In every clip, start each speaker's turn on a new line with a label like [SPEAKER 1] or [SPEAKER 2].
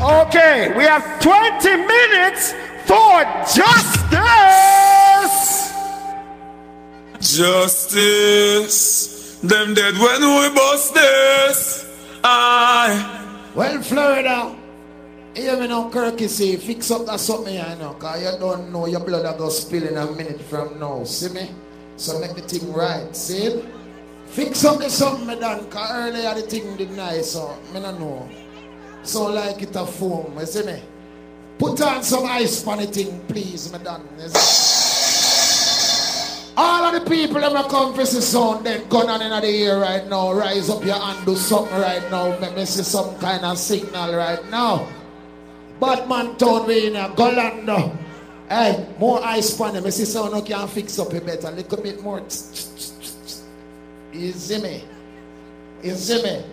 [SPEAKER 1] Okay, we have 20 minutes for justice.
[SPEAKER 2] Justice. Them dead when we bust this. I.
[SPEAKER 3] Well, Florida, hear me now, Kirky say, fix up that something I know, cause you don't know your blood will go spill in a minute from now, see me? So make the thing right, see? Fix up the something me done, cause earlier the thing did nice, so me not know. So like it a foam, you see me? Put on some ice the thing, please, see? All of the people that come for the sound, then gun on in the air right now. Rise up your hand, do something right now. Make me see some kind of signal right now. Batman town we in a Golando. Hey, more ice pan them. I see someone who can fix up it better. A little bit more. You see me? You see me?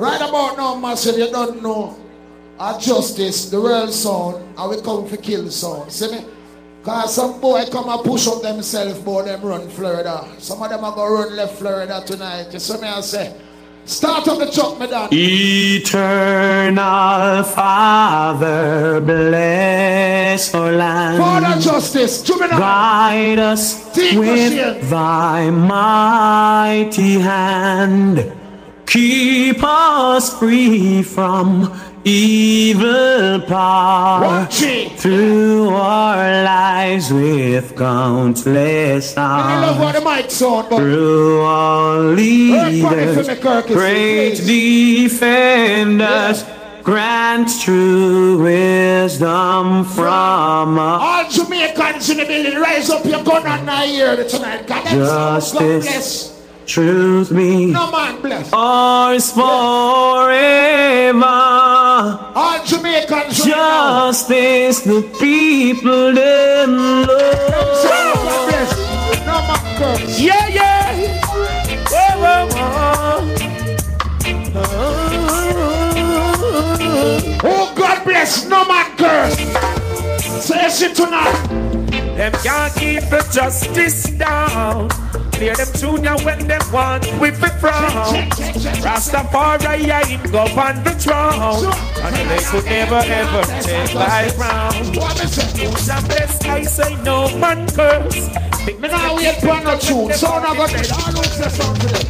[SPEAKER 3] Right about now, Marshall, you don't know. Our justice, the real sound, and we come for kill sound. See me? Cause some boy come and push up themselves, boy, them run Florida. Some of them are gonna run left Florida tonight. You see me I say? Start up the truck, me done.
[SPEAKER 4] Eternal Father, bless our land.
[SPEAKER 3] Father Justice.
[SPEAKER 4] Guide us
[SPEAKER 3] Take us
[SPEAKER 4] with thy mighty hand. Keep us free from evil power. Through our lives with countless
[SPEAKER 3] I love
[SPEAKER 4] stars.
[SPEAKER 3] how the mic sound, but
[SPEAKER 4] Through all leaders,
[SPEAKER 3] for me, Kirky,
[SPEAKER 4] great defenders, grant true wisdom from
[SPEAKER 3] all Jamaicans in the building, rise up your gun and I hear it tonight. God,
[SPEAKER 4] Justice. Truth me,
[SPEAKER 3] No man bless.
[SPEAKER 4] ours forever.
[SPEAKER 3] All Jamaicans.
[SPEAKER 4] Justice, the people them love.
[SPEAKER 3] God bless. No man curse.
[SPEAKER 1] Yeah, yeah. Whoa, whoa, whoa.
[SPEAKER 3] Oh, God bless. No man curse. Say shit tonight.
[SPEAKER 1] Them can't keep the justice down. Clear them junior when them want with it from. Rastafari ain't go on the throne. And they could never ever take life round.
[SPEAKER 3] What me say?
[SPEAKER 1] Who's the best? I say no man curse.
[SPEAKER 3] Me now wait for no tune. Sound I got dead. All who say sound to them.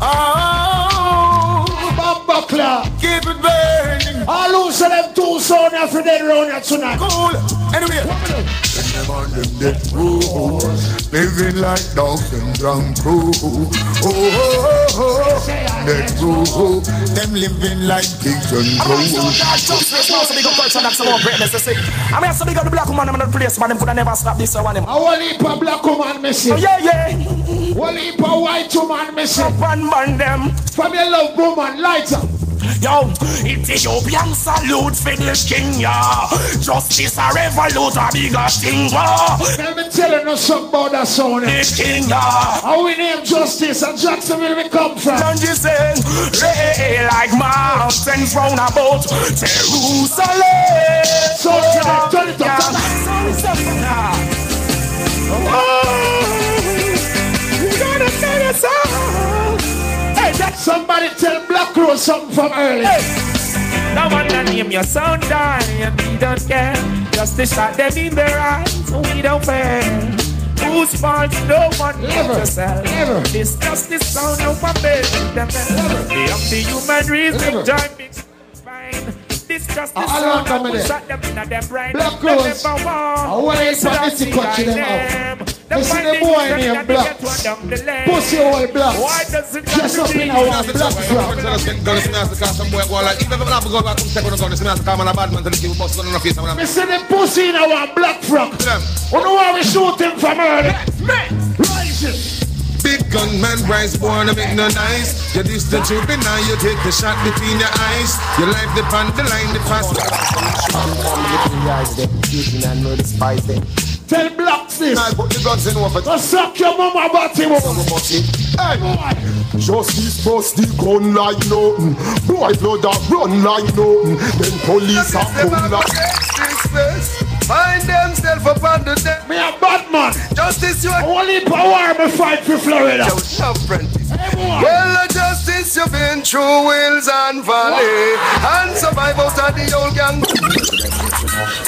[SPEAKER 2] Oh,
[SPEAKER 3] Bumba Club.
[SPEAKER 2] keep it burning.
[SPEAKER 3] All who say them two sound after dead round here tonight.
[SPEAKER 2] Cool. Anyway.
[SPEAKER 5] Them on them dead road, living like dogs and drunk crew. Oh, oh, oh, oh. dead road, them living like pigs and goats.
[SPEAKER 6] I mean, so big up the black woman, I'm not place, but them could have never stop this one.
[SPEAKER 3] A whole heap of black woman missing.
[SPEAKER 6] Oh, yeah, yeah.
[SPEAKER 3] Whole heap of white woman missing.
[SPEAKER 6] One man, them.
[SPEAKER 3] From your love woman, light up.
[SPEAKER 6] Yo, Ethiopian salute for the king, yeah. Justice a revolute, a bigger thing, yeah.
[SPEAKER 3] Let me telling you something about that sound.
[SPEAKER 6] The king, yeah.
[SPEAKER 3] How we name justice and Jacksonville we come from.
[SPEAKER 6] And you say, lay like mountains round about Jerusalem.
[SPEAKER 3] So turn it, turn it up, turn it up.
[SPEAKER 6] Oh, you gotta say the song. Hey,
[SPEAKER 3] Somebody tell Black Rose something from early.
[SPEAKER 1] No one can name your son die and we don't care. Just to shot them in their eyes, we don't care. Whose fault no one
[SPEAKER 3] Never,
[SPEAKER 1] yourself.
[SPEAKER 3] never.
[SPEAKER 1] This justice sound no one bears them. The anti-human reason
[SPEAKER 3] Never.
[SPEAKER 1] join mixed. This justice sound
[SPEAKER 3] along
[SPEAKER 1] no
[SPEAKER 3] come
[SPEAKER 1] one
[SPEAKER 3] with it.
[SPEAKER 1] shot them in their brain.
[SPEAKER 3] Black
[SPEAKER 1] Them
[SPEAKER 3] Rose.
[SPEAKER 1] never want.
[SPEAKER 3] What is
[SPEAKER 1] So
[SPEAKER 3] that?
[SPEAKER 1] that's
[SPEAKER 3] It's touching
[SPEAKER 1] the
[SPEAKER 3] them out.
[SPEAKER 1] them.
[SPEAKER 3] You see
[SPEAKER 1] find
[SPEAKER 3] the boy
[SPEAKER 1] reason
[SPEAKER 3] named
[SPEAKER 1] that they
[SPEAKER 3] Black.
[SPEAKER 1] get one down the lane.
[SPEAKER 3] Pussy all black.
[SPEAKER 1] Why does it
[SPEAKER 3] Dress up in a one black frock. Me see the pussy in a one black frock. You know why we shoot him from early? Rise it.
[SPEAKER 2] Big gunman rise born a bit no nice. You diss the juvenile, you take the shot between your eyes. Your life depend the line, the fast.
[SPEAKER 3] Tell blacks this.
[SPEAKER 2] I put the guns in over.
[SPEAKER 3] Go suck your mama body. woman.
[SPEAKER 5] Hey, justice bust the gun like nothing. Boy blood that run like nothing. Then police a come like.
[SPEAKER 2] Find themselves upon the deck.
[SPEAKER 3] Me a bad man.
[SPEAKER 2] Justice, you are
[SPEAKER 3] Only power me fight for Florida. boy.
[SPEAKER 2] Well, justice you've been through hills and valley and survive out of the old gang.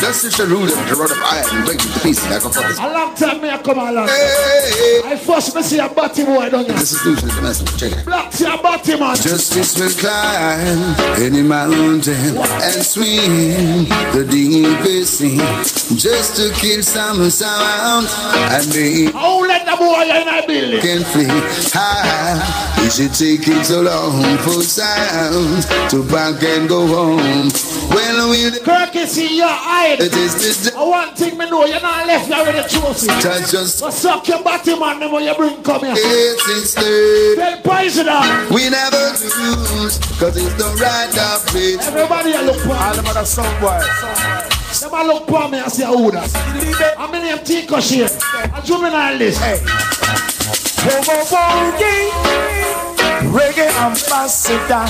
[SPEAKER 2] That's just the rule of the road of iron break the pieces like a fucker.
[SPEAKER 3] A long time me I come along.
[SPEAKER 2] Hey,
[SPEAKER 3] I first me see a body boy down here.
[SPEAKER 2] this is usually the message. Check it.
[SPEAKER 3] Black see a man.
[SPEAKER 2] Justice will climb any mountain and swim the deepest sea just to kill some sound and they
[SPEAKER 3] How let the boy in a building?
[SPEAKER 2] can flee. How is it taking so long for sound to back and go home? Well, we
[SPEAKER 3] Kirky see your eye.
[SPEAKER 2] it is the
[SPEAKER 3] I one thing me know, you're not left here with a trophy.
[SPEAKER 2] touch just
[SPEAKER 3] But suck your body man, them when you bring come here.
[SPEAKER 2] it's the
[SPEAKER 3] Tell poison out.
[SPEAKER 2] we never lose, cause it's the right of it.
[SPEAKER 3] Everybody a look for
[SPEAKER 1] All
[SPEAKER 3] me.
[SPEAKER 1] them other song boys.
[SPEAKER 3] Them a look for me and say who that. I'm in name Tico Shea. A juvenile list.
[SPEAKER 1] Bobo Bongi, reggae ambassador.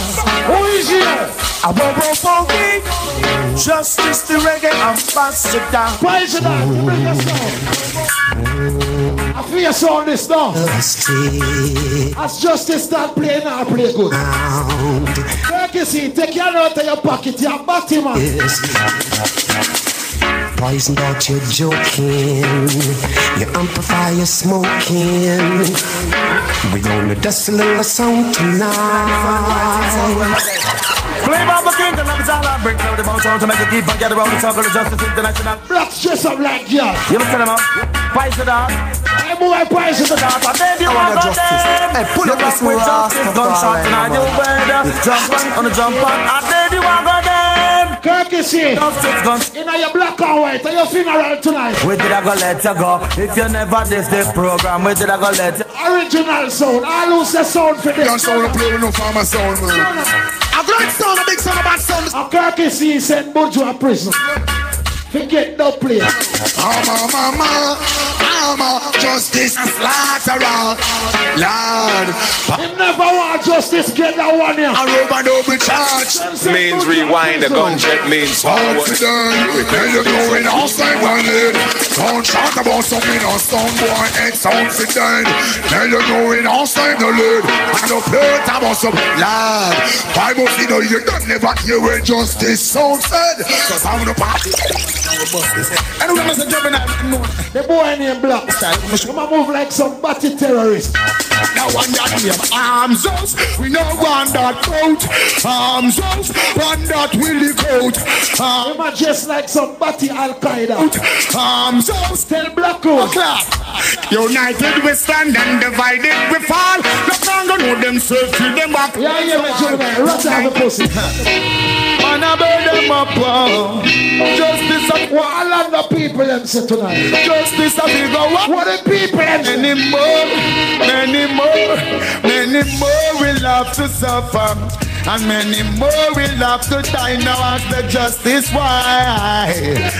[SPEAKER 3] Who is here?
[SPEAKER 1] I'm a Bobo Bongi, justice the reggae ambassador.
[SPEAKER 3] Poison out. You bring your sound. I feel your sound this now. As justice start playing now, play good. Kirky see, take your out of your pocket. Your body man.
[SPEAKER 7] Poison out you're joking. You amplify your smoking. We gonna dust a little sound tonight.
[SPEAKER 1] Play Baba King, and love is all I bring. Cloud the mountain to make it deep and get around the circle of justice international.
[SPEAKER 3] Black dress up like you.
[SPEAKER 1] You must tell them out. Pies it out.
[SPEAKER 3] Hey, boy, poison the
[SPEAKER 1] Dance, and then you want justice. Hey, pull up this with justice. Gunshot, and I do better. Jump on, on the jump on. And then you want go them.
[SPEAKER 3] Kirky see.
[SPEAKER 1] Justice guns.
[SPEAKER 3] In your black and white, at your funeral tonight.
[SPEAKER 1] Where did I go let you go? If you never diss the program, where did I go let you
[SPEAKER 3] Original sound. I lose the sound for
[SPEAKER 5] Don't
[SPEAKER 3] this.
[SPEAKER 5] sound play with no farmer sound, man.
[SPEAKER 2] A great sound, a big sound, a bad sound.
[SPEAKER 3] A Kirky see send Buju a prison. Forget the place.
[SPEAKER 5] Mama, mama, mama, justice and slaughterer. Lord,
[SPEAKER 3] He never want justice get that one here.
[SPEAKER 5] a rubber double charge.
[SPEAKER 8] means rewind, a gunjet means forward.
[SPEAKER 5] Confident, and you know it all same one lead. Don't talk about something on some boy, it's confident. And you know it all same no lead. And you play about some lad. Bible see no you don't never hear where justice sound said. Cause I'm the party. Anyway, Mr. Gemini,
[SPEAKER 3] The boy named Black. Come on, move like some batty terrorist.
[SPEAKER 5] Now one that name arms us, we no want that boat. Arms us, one that will the coat.
[SPEAKER 3] Him a just like some batty Al Qaeda.
[SPEAKER 5] Arms us,
[SPEAKER 3] Tell Black Rose.
[SPEAKER 5] United we stand and divided we fall. No longer know themselves till them back.
[SPEAKER 3] Yeah, yeah, my gentlemen. Rat out the pussy.
[SPEAKER 1] Man, I burn them up. oh. Justice of
[SPEAKER 3] What all of the people them say tonight?
[SPEAKER 1] justice of the go up. Uh.
[SPEAKER 3] What the people them say?
[SPEAKER 1] Many more, many more, many more will have to suffer. And many more will have to die now as the justice why.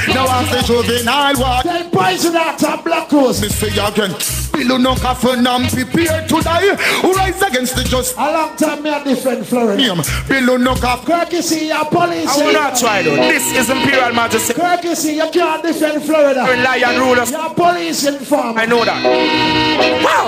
[SPEAKER 1] Now as the juvenile why.
[SPEAKER 3] Tell poison out to Black Rose.
[SPEAKER 1] Me say again, Bill no coffin and prepare to die. Who rise against the just
[SPEAKER 3] A long time me a different Florida.
[SPEAKER 1] name. Bill no coffin.
[SPEAKER 3] Kirky see your police.
[SPEAKER 1] I will not try though. This is Imperial Majesty.
[SPEAKER 3] Kirky see you can't defend Florida.
[SPEAKER 1] Lion rulers.
[SPEAKER 3] Your police informer.
[SPEAKER 1] I know that. Wow.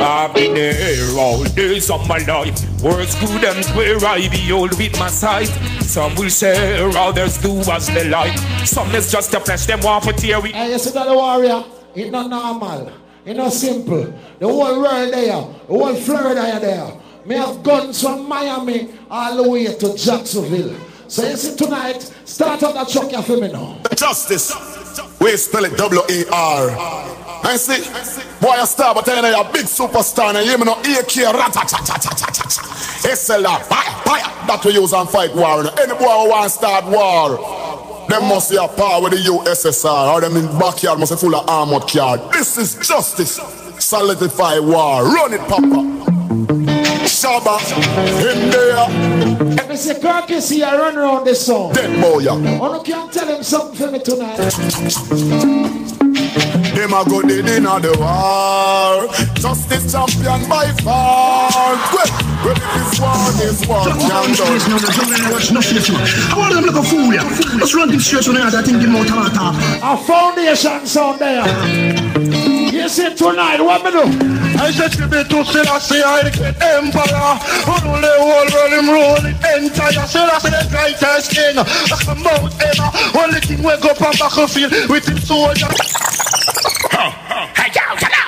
[SPEAKER 1] I've been there all days of my life. Words good and where I behold with my sight. Some will share, others do as they like. Some is just a flesh, them want to tear we.
[SPEAKER 3] Hey, you see that the warrior? It's not normal. It's not simple. The whole world there, the whole Florida are there. Me have guns from Miami all the way to Jacksonville. So you see tonight, start up that truck here for me now.
[SPEAKER 5] Justice. We spell it W-A-R. I see, boy, a star, but I know you're a big superstar, and you hear me no AK, rat-a-ta-ta-ta-ta-ta. SLR, fire, fire. That we use and fight war. you. Any boy who want to start war, them must be a power with the USSR, or them in backyard must be full of armored car. This is justice. Solidify war. Run it, Papa. Shabba, him there,
[SPEAKER 3] me say, Kirky see you run around this song.
[SPEAKER 5] dead boy. yeah.
[SPEAKER 3] Oh, no, can tell him something for me tonight.
[SPEAKER 5] Them a go dead in the war. Justice champion by far. Well, well if this war, this war can done.
[SPEAKER 9] No, no, don't let me watch nothing of you. I want them like a fool, yeah. Just run them straight on the other thing, give them more tomato.
[SPEAKER 3] A foundation sound there. You Yes, tonight. What me do?
[SPEAKER 9] I said tribute to Selassie, I the great emperor. Rule the whole world, him rule the entire. Selassie the greatest king. Like a Mount Emma. Only king wake up on battlefield with him soldier.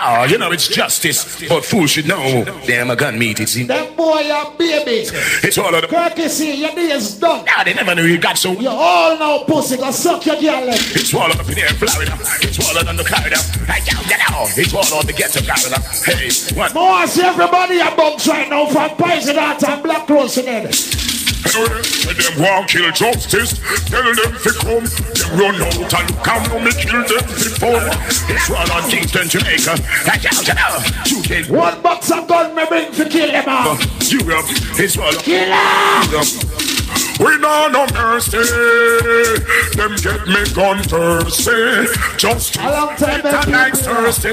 [SPEAKER 6] Yo, you know it's justice, but fools should know. Damn, a gun meat, it's in.
[SPEAKER 3] Them boy a baby.
[SPEAKER 6] It's all of the.
[SPEAKER 3] Courtesy, your day is done.
[SPEAKER 6] Nah, they never knew you got so.
[SPEAKER 3] You all know pussy, go suck your girl.
[SPEAKER 6] It's all up in here in Florida. It's all on the corridor. Hey, yo, yo, it's all on the ghetto corridor. Hey, what?
[SPEAKER 3] More see everybody a box right now from Poison Heart and Black Rose in it.
[SPEAKER 6] When them want kill justice, tell them to come. Them run out and come how me kill them phone. It's all on Kingston, Jamaica. Hey, yo, yo, you can.
[SPEAKER 3] One box of gun me bring to kill them all.
[SPEAKER 6] Europe, it's all
[SPEAKER 3] Killer!
[SPEAKER 6] We know no mercy. Them get me gun thirsty. Just
[SPEAKER 3] A long time them
[SPEAKER 6] like thirsty.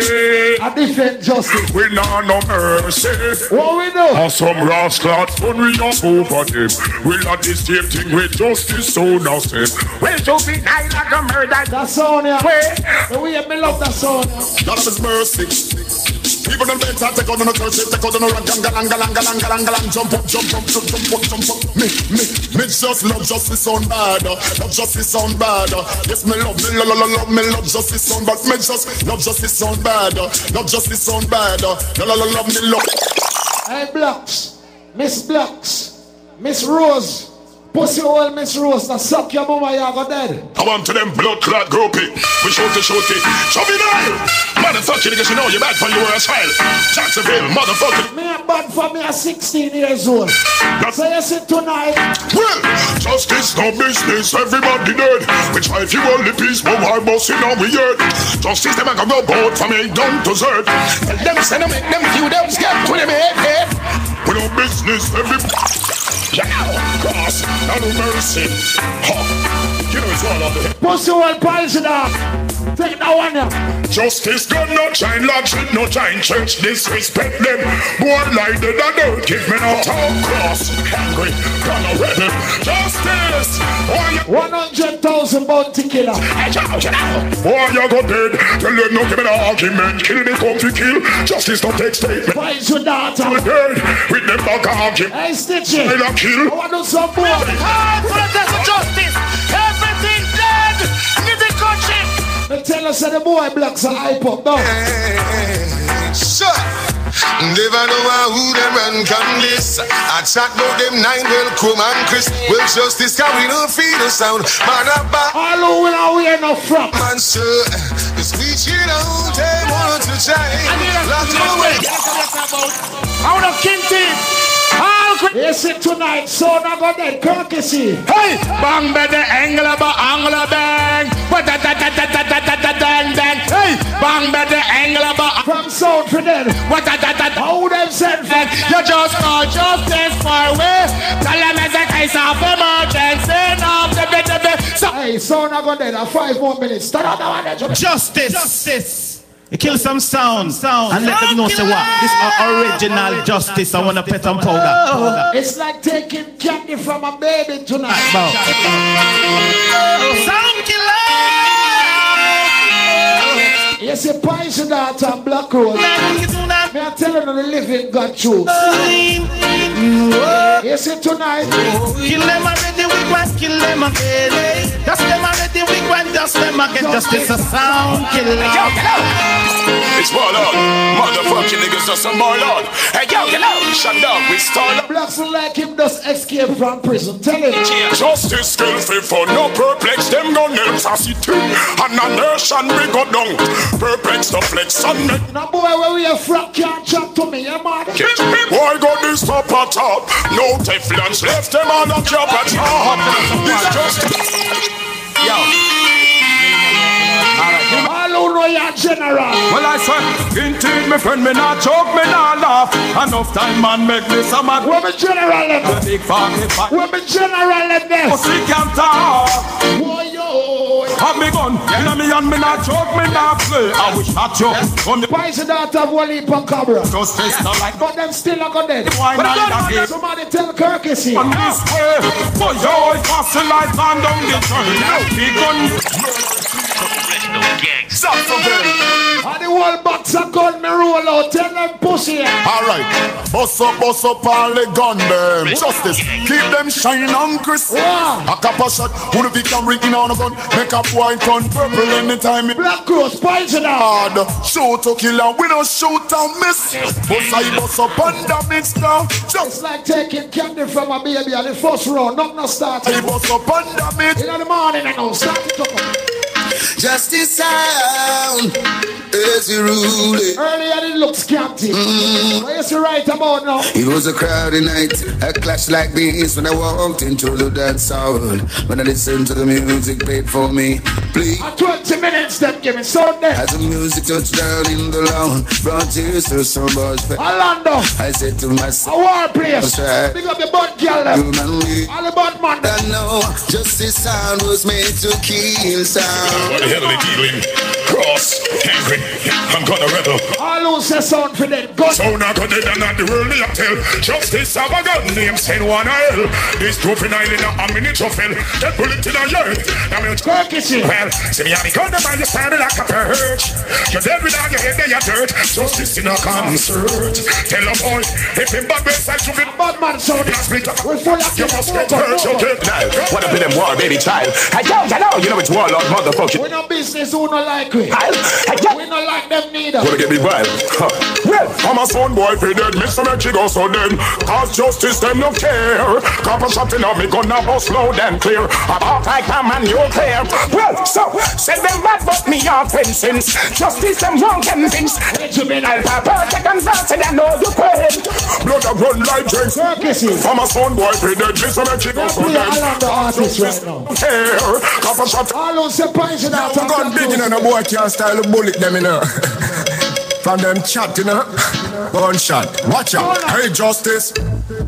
[SPEAKER 3] a different justice.
[SPEAKER 6] We know no mercy.
[SPEAKER 3] What we do?
[SPEAKER 6] And some rascals when we are over them. We are the same thing with justice so nasty. Well, to be nice like a murder.
[SPEAKER 3] That sound yeah.
[SPEAKER 6] Wait.
[SPEAKER 3] The way me love that song.
[SPEAKER 5] Lord of His mercy. People them better take out on the church, take out on the run, galang, galang, galang, galang, galang, jump up, jump up, jump, jump up, jump up. Me, me, me just love justice sound bad, love justice sound bad. Yes, me love, me love, love, love, me love justice sound bad. Me just love justice sound bad, love justice sound bad. Love, love, love, me love.
[SPEAKER 3] Hey Blacks, Miss Blacks, Miss Rose, pussy hole Miss Rose, that suck your mama you go dead.
[SPEAKER 6] I want to them blood clot groupie. We shoot it, shoot it. Juvenile! Motherfucker, niggas, you know you're bad for you were a child. Jacksonville, motherfucker.
[SPEAKER 3] Me a bad for me at 16 years old. That's So you see tonight,
[SPEAKER 6] Well, justice, no business, everybody dead. We try if you only peace, but why bossing on we yet? Justice, them a go boat A down to Z. Tell them, send them, make them few them scared to them head, head. We no business, every and mercy. Huh. Give me one.
[SPEAKER 3] Pussy. Take that one yeah.
[SPEAKER 6] Justice gun no shine like shit, no shine church disrespect them. Boy like the don't give me no talk cross. Angry, gonna rebel. Justice!
[SPEAKER 3] 100,000 bounty killer.
[SPEAKER 6] Hey, chow, chow. Boy, you go dead. Tell them no give me no argument. Kill the country kill. Justice don't take statement.
[SPEAKER 3] Fight your daughter.
[SPEAKER 6] You dead with them back argument.
[SPEAKER 3] Hey Stitchy,
[SPEAKER 6] They kill.
[SPEAKER 3] I want to do some more.
[SPEAKER 10] Hard ah, for the test of justice.
[SPEAKER 3] Tell us that the boy blacks are hype up now.
[SPEAKER 5] Sure. Never know who them run come this. I chat about them nine well Chrome and Chris. Well justice can we don't feel the sound. Man up back
[SPEAKER 3] All who will not wear no frock.
[SPEAKER 5] man sir. It's we cheat out them want to change. Lock them away.
[SPEAKER 10] I want a king team. All cre-
[SPEAKER 3] You see tonight, so not go dead. Courtesy.
[SPEAKER 10] Hey, bang bang the angle ba angle bang. What da da da da da da da da dan dan. Hey, bang bang the angle ba.
[SPEAKER 3] From South for dead.
[SPEAKER 10] What da da da da.
[SPEAKER 3] How them send for?
[SPEAKER 10] You just call justice for way. Tell them it's a case of emergency. Now the bit of it. So
[SPEAKER 3] Hey, so not go dead. Five more minutes. Start out that one.
[SPEAKER 11] Justice. Justice. You kill some sound, sound, and let them know say what. This are original justice. I want to pet and powder.
[SPEAKER 3] It's like taking candy from a baby tonight.
[SPEAKER 11] Sound killer.
[SPEAKER 3] You see, poison daughter and black rose. Me, I tell you, the living God truth. You see, tonight,
[SPEAKER 11] Kill them already, we want kill them again. Just them already, we want just them again. Justice a sound killer.
[SPEAKER 6] It's ball on. Motherfucking niggas just some ball on. Hey, yo, you know, shut down. We start
[SPEAKER 3] blacks will like him just escape from prison. Tell him.
[SPEAKER 6] Justice skill free for no perplex them no nails as it and a nation we go down perplex the flex and make
[SPEAKER 3] Now, boy, where we are from can't chat to me, you mad?
[SPEAKER 6] Why got this top a top? No Teflons left them on a job at top. This just
[SPEAKER 3] All who general.
[SPEAKER 1] Well, I say, indeed, my friend, me not joke, me not laugh. Enough time, man, make me some mad.
[SPEAKER 3] Where me general in
[SPEAKER 1] The big fucking fight.
[SPEAKER 3] Where me general in this?
[SPEAKER 1] We can't talk.
[SPEAKER 3] Yo.
[SPEAKER 1] Have me gun, inna me
[SPEAKER 12] and me not joke, me not play. I wish not joke. From the
[SPEAKER 3] Why is the daughter of Wally Cabra?
[SPEAKER 12] justice, not like
[SPEAKER 3] But them still a go dead.
[SPEAKER 12] Why
[SPEAKER 3] But
[SPEAKER 12] not
[SPEAKER 3] God,
[SPEAKER 12] that
[SPEAKER 3] man,
[SPEAKER 12] is?
[SPEAKER 3] Somebody tell Kirk is here.
[SPEAKER 12] on this way. But yo, it was the light man down the train. He gun. Stop for them.
[SPEAKER 3] And the whole box of gun me roll out. Tell them pussy.
[SPEAKER 5] Alright, bust up, bust up all the gun them. Justice, keep them shining on Chris.
[SPEAKER 3] Yeah.
[SPEAKER 5] A couple shot, who the victim rigging on a gun, make a boy turn purple anytime it
[SPEAKER 3] Black Cross, poison out.
[SPEAKER 5] hard. Shoot to kill and we don't shoot and miss. Bust I bust up and damage now.
[SPEAKER 3] It's
[SPEAKER 5] Just
[SPEAKER 3] like taking candy from a baby at the first round. Not no start.
[SPEAKER 5] I bust up and damage.
[SPEAKER 3] In the morning, I know. Start it up.
[SPEAKER 2] Justice sound as you rule it.
[SPEAKER 3] Earlier, it looked scanty.
[SPEAKER 2] Mm.
[SPEAKER 3] What is you right about now?
[SPEAKER 2] It was a crowded night, a clash like this when I walked into the dance hall. When I listened to the music played for me, please.
[SPEAKER 3] At 20 minutes, them give me so dead.
[SPEAKER 2] As the music touched down in the lawn, brought tears to some boys' face.
[SPEAKER 3] Orlando,
[SPEAKER 2] I said to
[SPEAKER 3] a
[SPEAKER 2] myself,
[SPEAKER 3] war place.
[SPEAKER 2] That's.
[SPEAKER 3] Big up the bud girl, them.
[SPEAKER 2] human we
[SPEAKER 3] All the bad man.
[SPEAKER 2] I know justice sound was made to kill
[SPEAKER 6] What the hell are they dealing? Cross, angry, I'm gonna rebel.
[SPEAKER 3] All who sound for them. Gun.
[SPEAKER 6] So now go dead and not the world they tell. Justice have a gun name, send one hell. This trophy island a miniature fell. Get bullet in the earth. Now me
[SPEAKER 3] Kirk is here.
[SPEAKER 6] well, see me have me gun by your standing like a perch. You're dead without your head, there you dirt. Justice in a concert. Tell a boy, if him bad ways I should be
[SPEAKER 3] Bad man sound.
[SPEAKER 6] Last week,
[SPEAKER 3] We're full of
[SPEAKER 6] you must get hurt, you get
[SPEAKER 8] Now, what up in them war, baby child? Hey, yo, you know, you know it's warlord, motherfucker.
[SPEAKER 3] We no business who no like we.
[SPEAKER 8] Hey, yo.
[SPEAKER 3] We no like them neither.
[SPEAKER 8] Wanna get me wild? Well,
[SPEAKER 6] I'm a son boy for dead, Mr. Make you go so dead. Cause justice them no care. Couple shot in me gonna bust loud and clear. About like a man you clear.
[SPEAKER 8] well, so, send them back, but me off since Justice them wrong convinced. Alpha, perfect and false, and I know you quit.
[SPEAKER 6] Blood a run like drinks.
[SPEAKER 3] Kirk is here.
[SPEAKER 6] I'm a son boy for dead, Mr. Make you go so dead.
[SPEAKER 3] Orlando artist right now.
[SPEAKER 6] Care. Couple shot
[SPEAKER 3] All say poison out.
[SPEAKER 5] We gun big, you know, no boy can't style a bullet them, know. From them chat, you. Gunshot. Watch out. Hey, justice.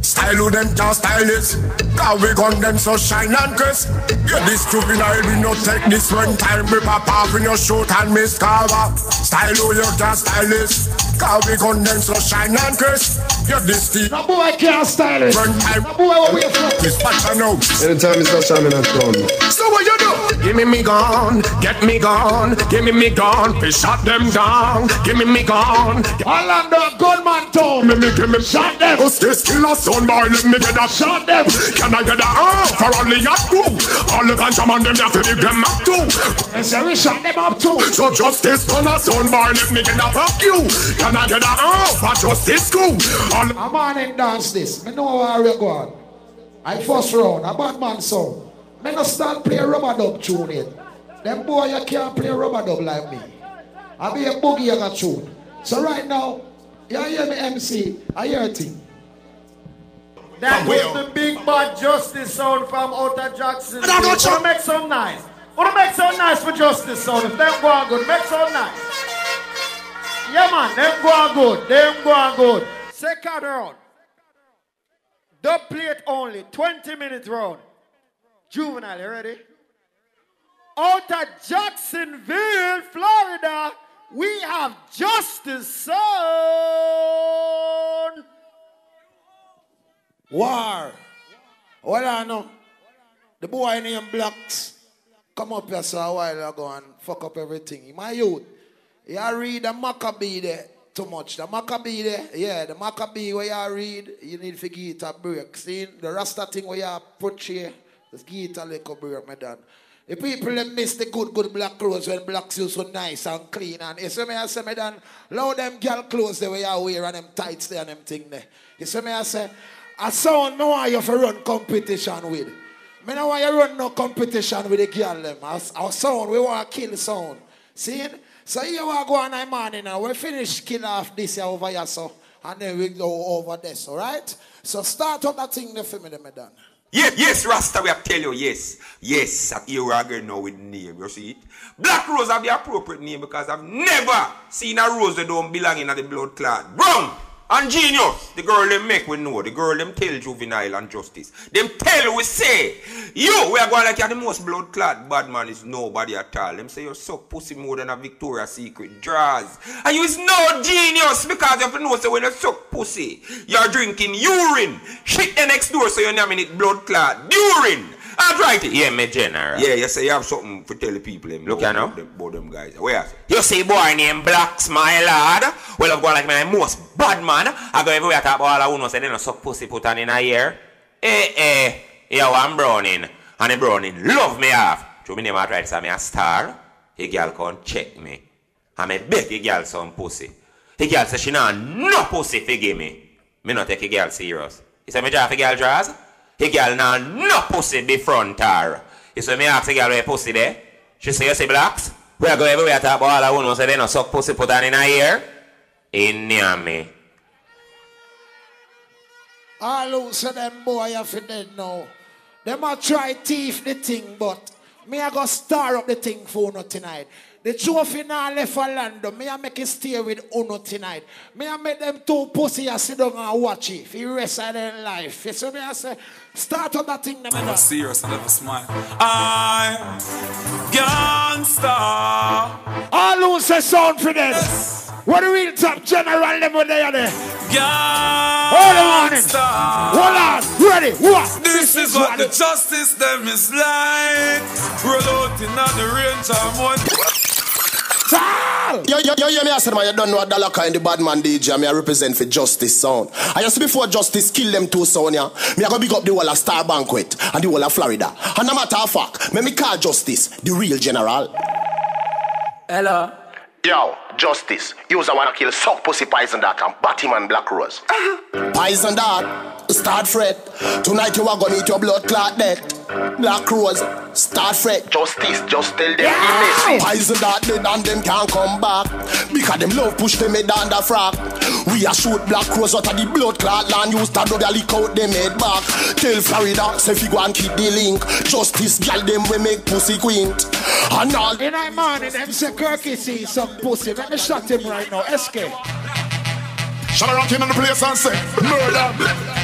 [SPEAKER 5] Style who them can't style it. Cause we gun them so shine and crisp. Yeah, this juvenile, we no take this one time. We pop off in your shoot and miss cover. Style who you can't style it. Cause we gun them so shine and crisp. Yeah, this the
[SPEAKER 3] No boy can't style it.
[SPEAKER 5] one time.
[SPEAKER 3] No boy will wait for
[SPEAKER 5] Dispatch a note.
[SPEAKER 13] Anytime Mr. Shaman has gone.
[SPEAKER 5] So what you do?
[SPEAKER 6] Give me me gun, get me gun, give me me gun, we shot them down, give me me gun,
[SPEAKER 3] Orlando gunman town.
[SPEAKER 6] me me give me shot them. This killer son boy, let me get a shot them. Can I get that? Oh, ah, for only a two. All the ganja man them have to give them up too.
[SPEAKER 3] And so we shot them up too.
[SPEAKER 6] So justice on a son boy, let me get a fuck you. Can I get that? Oh, for justice school. All
[SPEAKER 3] A man in dance this. Me know where we go on. I first round, a bad man song. Me no start play rubber dub tune it. Them boy you can't play rubber dub like me. I be a boogie you got tune. So right now, you hear me MC, I hear a thing.
[SPEAKER 14] That ah, was the big bad justice sound from Outer Jackson.
[SPEAKER 5] I got you.
[SPEAKER 14] Wanna make some nice. Wanna make some nice for justice sound. If them go on good, make some nice. Yeah man, them go on good. Them go on good. Second round. Dub plate only. 20 minutes round. Juvenile, you ready? Out of Jacksonville, Florida, we have Justice Sound.
[SPEAKER 3] War. Hold I know. The boy named Blacks come up here so a while ago and fuck up everything. My youth, you read the Maccabee there too much. The Maccabee there, yeah, the Maccabee where you read, you need to give it a break. See, the Rasta thing where you put here, just give it a little break, my dad. The people that miss the good, good black clothes when blacks you so nice and clean. And you see me, I say, me low them girl clothes the way you wear and them tights there and them thing there. You see me, I say, a sound me want you to run competition with. Me no want you run no competition with the girl them. I, our sound, we want to kill sound. See? So here we go on in morning now. We finish kill off this here over here, so. And then we go over this, alright? So start up that thing the for me, done.
[SPEAKER 15] Yes, yes, Rasta, we have tell you, yes. Yes, here again now with name, you see it? Black Rose have the appropriate name because I've never seen a rose that don't belong in the blood clot. Brown! And genius, the girl them make we know, the girl them tell juvenile and justice. Them tell we say, you, we are going like you're the most blood clot bad man is nobody at all. Them say you suck pussy more than a Victoria's Secret draws. And you is no genius because you know so when you suck pussy, you're drinking urine. Shit the next door so you're naming it blood clot. Urine. I'm right.
[SPEAKER 16] Yeah, me general.
[SPEAKER 15] Yeah, you say you have something for tell the people. Them,
[SPEAKER 16] Look, you know.
[SPEAKER 15] Them, about them guys. Where?
[SPEAKER 16] You see boy named Blacks, my lad. Well, I'm going like my most bad man. I go everywhere talk about all I want say they no suck pussy put on in a ear. Eh, eh. Yeah, I'm browning. And the browning love me off. To me name I try to say me a star. A girl come check me. And me beg a girl some pussy. The girl say she not no pussy for give me. Me not take a girl serious. You say me draw for girl draws? The girl now no pussy be front her. You say me ask the girl where pussy there? She say you see blacks? We are going everywhere talk about all I want say they no suck pussy put on in a ear. In me.
[SPEAKER 3] All who say them boy have to dead now. Them a try thief the thing, but me a go star up the thing for Uno tonight. The trophy now left for Lando. Me a make it stay with Uno tonight. Me a make them two pussy a sit down and watch it. For the rest of their life. You see me I say, start up that thing. Them
[SPEAKER 17] I'm serious and never smile. I'm gangsta.
[SPEAKER 3] All who say sound for them. What the real top general level they are there? Hold on. Hold on. Ready? What?
[SPEAKER 17] This, is what the justice them is like. Roll out in the range of one.
[SPEAKER 18] Yo, yo, yo, yo, me I said, man, you don't know a dollar kind the bad man DJ, me I represent for Justice Sound. I just before Justice kill them two sound, yeah, me I go big up the whole of Star Banquet and the whole of Florida. And no matter of fact, me me call Justice, the real general.
[SPEAKER 19] Hello.
[SPEAKER 18] Yo, Justice, you was wanna kill Suck Pussy Poison Dart and Batman Black Rose. Poison Dart, start fret. Tonight you are gonna eat your blood clot death. Black Rose, start fret. Justice, just tell them yeah. miss Poison Dart dead and them can't come back. Because them love push them head down the frack. We a shoot Black Rose out of the blood clot land. Use that dog lick out them head back. Tell Florida, say if you go and keep the link. Justice, gal them we make pussy quint. And all.
[SPEAKER 3] In the morning, them say Kirky see some pussy. Let me shot him right now. Escape.
[SPEAKER 6] Shut around in the place and say murder.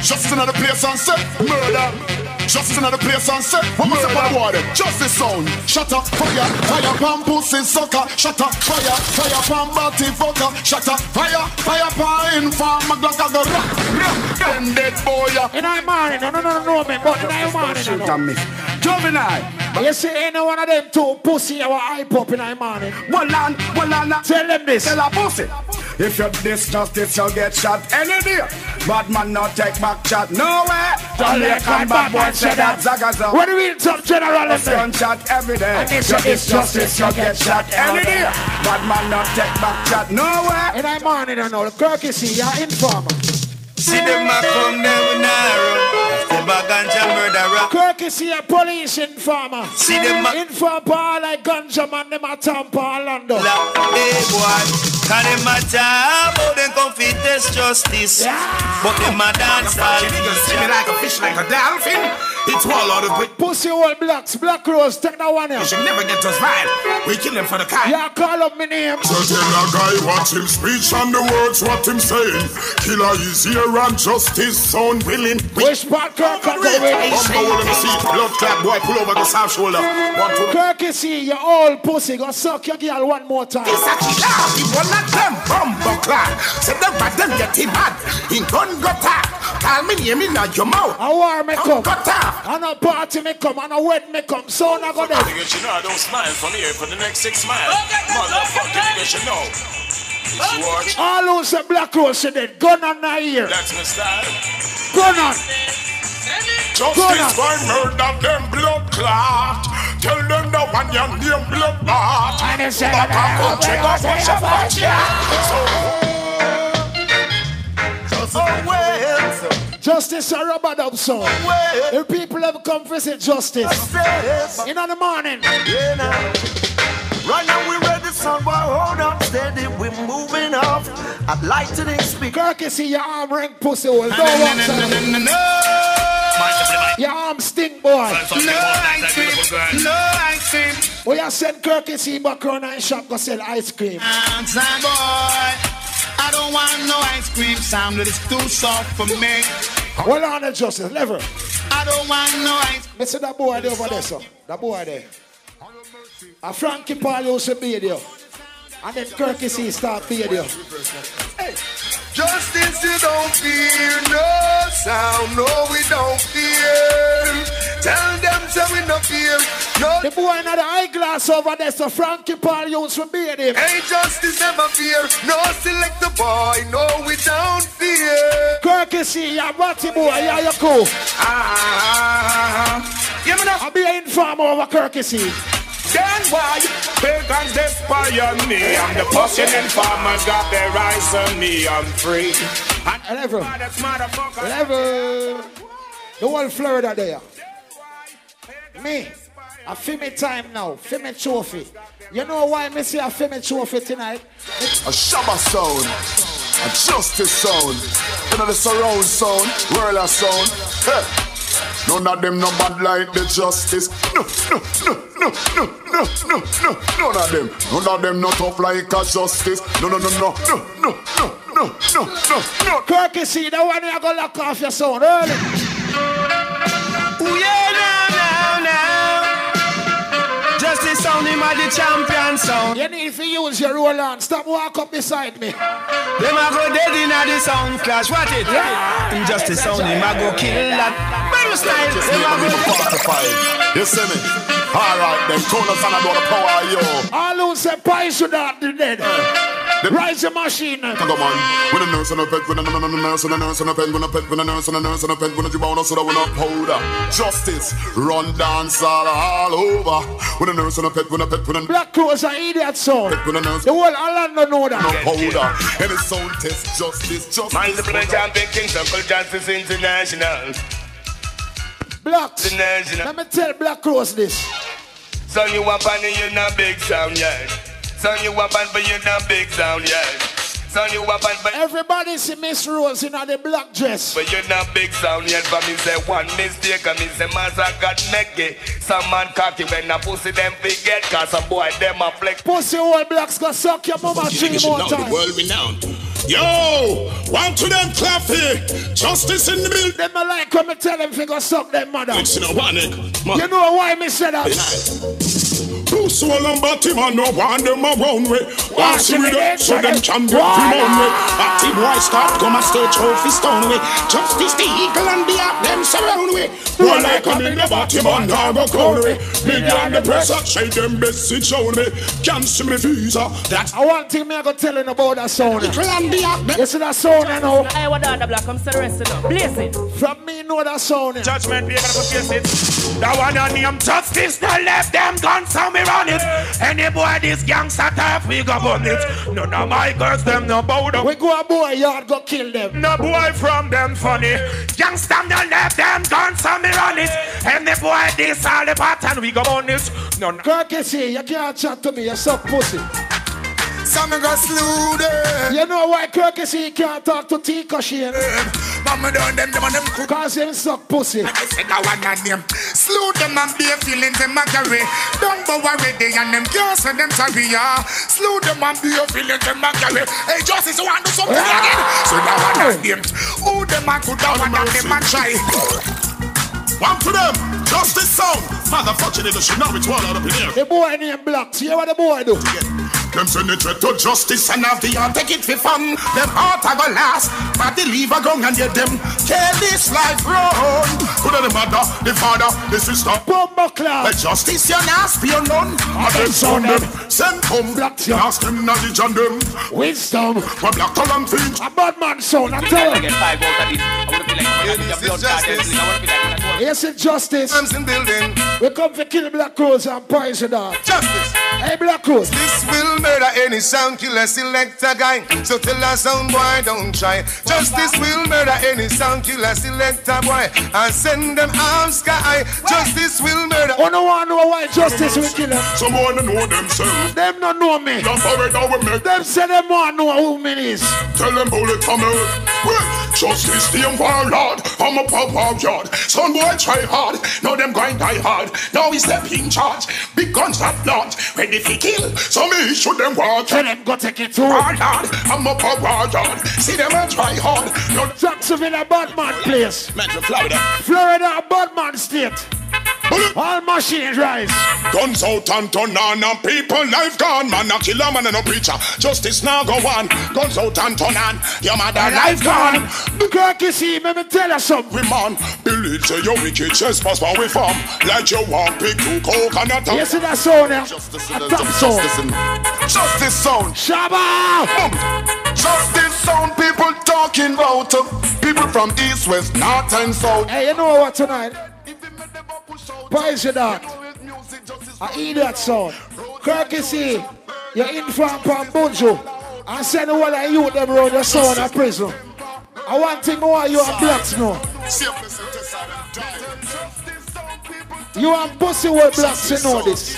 [SPEAKER 6] Justice in the place and say murder. Justice in the place and say murder. Water. Justice sound. Shut up, fire, fire, pam pussy sucker. Shut up, fire, fire, pam body fucker. Shut up, fire, fire, pam farm Glock a go rock, rock. Them dead boy.
[SPEAKER 3] In the morning, no, no, no, no, man, but in the morning, no, no.
[SPEAKER 6] Juvenile.
[SPEAKER 3] You see, ain't no one of them two pussy our hype up in the morning.
[SPEAKER 6] Well on, well on.
[SPEAKER 3] Uh, tell them this.
[SPEAKER 6] Tell a pussy. If you diss justice, you'll get shot any day. Bad man not take back chat nowhere. Jamaican bad boy say that Zagaza.
[SPEAKER 3] What do we mean, top general?
[SPEAKER 6] Us gun shot every day.
[SPEAKER 3] And if
[SPEAKER 6] You
[SPEAKER 3] you
[SPEAKER 6] diss
[SPEAKER 3] diss
[SPEAKER 6] justice, you'll get shot any day. Bad man not take back chat nowhere.
[SPEAKER 3] In the morning, I know the Kirky see your informer.
[SPEAKER 17] See them a come them narrow. Step back ganja murderer.
[SPEAKER 3] Kirky see a police informer.
[SPEAKER 17] See them a-
[SPEAKER 3] Inform Paul like ganja man, them a Tampa and London.
[SPEAKER 17] Hey boy, can them a job, how them come fit this justice. But them a dance all.
[SPEAKER 6] See me like a fish, like a dolphin. It's all out of it.
[SPEAKER 3] Pussy old blacks, black rose, take that one here.
[SPEAKER 6] You should never get us vibe. We kill them for the kind.
[SPEAKER 3] Yeah, call up my name.
[SPEAKER 6] So tell a guy watch him speech and the words what him saying. Killer is here and justice sound willing.
[SPEAKER 3] Which part Kirk can go
[SPEAKER 6] Bumper
[SPEAKER 3] with?
[SPEAKER 6] hole in the blood clap boy, pull over the south shoulder. One, two,
[SPEAKER 3] Kirky your old pussy, go suck your girl one more time.
[SPEAKER 6] It's a killer, he one of them bumper clap. Say them bad them get him mad. He gun got tap. Call me name in your mouth.
[SPEAKER 3] A war me come,
[SPEAKER 6] Got tap.
[SPEAKER 3] and a party me come, and a wed me come. So I go there.
[SPEAKER 12] Nigga, you know I don't smile from here for the next six miles. Motherfucker, nigga, you know. Did you watch?
[SPEAKER 3] All who say black rose, say that gun on my ear.
[SPEAKER 12] That's my style.
[SPEAKER 3] Gun on.
[SPEAKER 6] Justice by murder, them blood clot. Tell them the one your name blood clot.
[SPEAKER 3] And they say
[SPEAKER 6] Back
[SPEAKER 3] that
[SPEAKER 6] up,
[SPEAKER 3] they
[SPEAKER 6] check
[SPEAKER 3] go
[SPEAKER 6] out
[SPEAKER 3] say
[SPEAKER 6] what you
[SPEAKER 3] about
[SPEAKER 6] want,
[SPEAKER 3] you.
[SPEAKER 6] yeah.
[SPEAKER 3] Justice a rubber dub song. The people have come visit justice. In the morning.
[SPEAKER 20] Right now we ready, son, boy, hold up steady, we moving off. At lightning speed.
[SPEAKER 3] Kirky see your arm ring pussy hole. Go walk side. Your arm stink boy.
[SPEAKER 6] No, I see. No, I see.
[SPEAKER 3] We are send Kirky see back around and shop go sell ice cream.
[SPEAKER 6] Answer boy. I don't
[SPEAKER 17] don't want no ice cream sandwich. It's too soft for me.
[SPEAKER 3] Well on the justice, level.
[SPEAKER 17] I don't want no ice.
[SPEAKER 3] Me see that boy there over there, so. That boy there. A Frankie Paul used to be there. And then Kirky C start being there.
[SPEAKER 5] Hey. Justice, you don't fear no sound, no, we don't fear. Tell them, so we no fear. No.
[SPEAKER 3] The boy in the eyeglass over there, so Frankie Paul used to be there.
[SPEAKER 5] Hey, justice never fear. No, select the boy, no, we don't fear.
[SPEAKER 3] Kirky C, ya batty boy, yeah, you cool.
[SPEAKER 5] Ah, ah, ah, ah.
[SPEAKER 3] yeah, me I'll be an informer over Kirky C.
[SPEAKER 1] Then why pagans despire me? I'm the pushing informers got their eyes on me. I'm free.
[SPEAKER 3] And level. Level. The whole Florida there. Me. I feel me time now. Feel me trophy. You know why me say I feel me trophy tonight?
[SPEAKER 5] A Shabba sound. A justice sound. You know the surround sound. World of sound. Hey. None of them no bad like the justice. No, no, no, no, no, no, no, no. None of them. None of them no tough like a justice. No, no, no, no, no, no, no, no, no, no, no.
[SPEAKER 3] Kirky C, the one you gonna lock off your sound early.
[SPEAKER 17] Ooh yeah, now, now, now. Justice sound him the champion sound.
[SPEAKER 3] You need to use your Roland. Stop walk up beside me.
[SPEAKER 17] Them a go dead in a the sound clash. What it? Yeah. Injustice sound him a go kill that. Very style. Them a go.
[SPEAKER 5] You see me? Alright then, Jonas and I know the power of you.
[SPEAKER 3] All who say pie should not be dead. Uh, the Rise the machine.
[SPEAKER 5] Come on. When a nurse and a pet, when a nurse and a nurse and a pet, when a pet, when a nurse and a nurse and a pet, when a jibona so that when a powder. Justice, run dance all, all over. When a nurse and a pet, when a pet, when a
[SPEAKER 3] Black Crows are idiot sound.
[SPEAKER 5] pet, when a nurse.
[SPEAKER 3] The whole island don't know that.
[SPEAKER 5] No powder. Any sound test, justice, justice.
[SPEAKER 8] Multiple champion King Circle Justice International.
[SPEAKER 3] Blacks.
[SPEAKER 8] International.
[SPEAKER 3] Let me tell Black Crows this.
[SPEAKER 8] Son, you want pan and you're not big sound yet. Son, you want pan but you're not big sound yet. Son, you want pan but
[SPEAKER 3] Everybody see Miss Rose in the black dress.
[SPEAKER 8] but you're not big sound yet. For me say one mistake and me say massa got necky. Some man cocky when a pussy them forget. Cause some boy them a flex.
[SPEAKER 3] Pussy all blacks gonna suck your mama three more times.
[SPEAKER 6] World renowned. Yo, one to them claffy. Justice in the middle.
[SPEAKER 3] Them a like when me tell them fi go suck them mother.
[SPEAKER 6] It's no one
[SPEAKER 3] You know why me say that?
[SPEAKER 6] Two soul and body man no want them around way. Wash with them so them can get them on way. Body boy start come and stay trophy stone way. Justice the eagle and the app them surround way. Boy like come in the body man now go crown way. Big on the press up shade them best sit shown me. Cancel me visa. That's
[SPEAKER 3] I want thing me I go telling about that sound.
[SPEAKER 6] Eagle and the app
[SPEAKER 3] You see that sound I know?
[SPEAKER 21] Hey, what the black? I'm still resting up. Blaze it.
[SPEAKER 3] From me know that sound.
[SPEAKER 1] Judgment, be are gonna face it. That one on name justice, no left them guns, so me run it. Any boy this gangster type, we go burn it. None of my girls, them no bow down.
[SPEAKER 3] We go a boy yard, go kill them.
[SPEAKER 1] No boy from them funny. Youngster no left them guns, so me run it. Any boy this all the pattern, we go burn it. None.
[SPEAKER 3] Kirky C, you can't chat to me, you suck pussy.
[SPEAKER 5] Some go slew them.
[SPEAKER 3] You know why Kirky C can't talk to Tika Shane?
[SPEAKER 5] Mama done them, them and them cook.
[SPEAKER 3] Cause him suck pussy.
[SPEAKER 5] I said that one of them. Slew them and be a feeling them a carry. Don't go already and them girls and them sorry yeah. Slew them and be feeling them a carry. Hey Justice, you want to do something ah! again? So that one of them. Who them a good down and them a try.
[SPEAKER 6] one to them. Justice sound. Motherfucking nigga should know it's one out up in here.
[SPEAKER 3] The boy named Black. See what the boy do?
[SPEAKER 6] Them send it straight to justice and have the heart take it for fun. Them heart a go last, but the leave a gun and get them kill this life run. Who the mother, the father, the sister,
[SPEAKER 3] Bumbo class.
[SPEAKER 6] the justice you not spion none. And them son them send come black to ask them knowledge and them
[SPEAKER 3] wisdom.
[SPEAKER 6] My black talent thing.
[SPEAKER 3] A bad man son. I tell you.
[SPEAKER 21] get five out of this. I wanna feel like I'm gonna be a blood clot wrestling. I wanna feel like I'm gonna
[SPEAKER 3] Yes, it's justice.
[SPEAKER 5] I'm in building.
[SPEAKER 3] We come to kill Black Crows and poison dog.
[SPEAKER 5] Justice.
[SPEAKER 3] Hey, Black Crows.
[SPEAKER 5] This will murder any sound killer selector guy. So tell a sound boy don't try. Justice will murder any sound killer selector boy and send them arms sky. Justice will murder.
[SPEAKER 3] Oh, no one know why justice will kill him.
[SPEAKER 6] Someone know themselves.
[SPEAKER 3] Them don't know me.
[SPEAKER 6] Not worried how we make
[SPEAKER 3] Them say them want know who me is.
[SPEAKER 6] Tell them bullet come out. Justice, the warlord, I'm a power yard. Some boy try hard, now them going die hard. Now we step in charge. Big guns that not ready to kill. So me shoot them walk.
[SPEAKER 3] Tell them go take it too.
[SPEAKER 6] Warlord, I'm a power yard. See them and try hard. No
[SPEAKER 3] Jacksonville, a bad man place.
[SPEAKER 6] Metro Florida.
[SPEAKER 3] Florida, a bad man state. All machines rise.
[SPEAKER 6] Guns out and turn on and people life gone. Man a killer, man a no preacher. Justice now go on. Guns out and turn on. Your mother life gone.
[SPEAKER 3] The girl can see, let me tell you something.
[SPEAKER 6] We man, believe say you wicked trespass where we from. Like you want pick two coconut.
[SPEAKER 3] You see that sound there? A top sound.
[SPEAKER 5] Justice sound.
[SPEAKER 3] Shabba!
[SPEAKER 5] Justice sound. People talking about uh, people from east, west, north, and south.
[SPEAKER 3] Hey, you know what tonight? Poison that. I eat that sound. Courtesy, you're in from Pambunjo. I send the one of you them road the sound of prison. I want to know why you are blacks now. You are pussy with blacks to know this.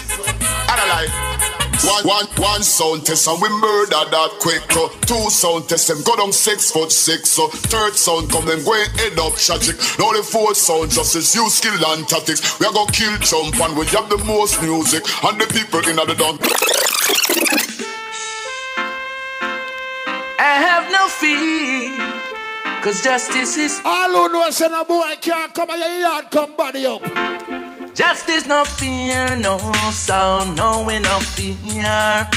[SPEAKER 5] One, one, one sound test and we murder that quick. Uh. Two sound test them go down six foot six. Uh. Third sound come them going head up tragic. Now the fourth sound just is use skill and tactics. We are gonna kill jump and we have the most music and the people in the dump.
[SPEAKER 1] I have no fear. Cause justice is
[SPEAKER 3] all who know say a boy can't come in your yard, come body up.
[SPEAKER 1] Justice no fear, no sound, no we no fear.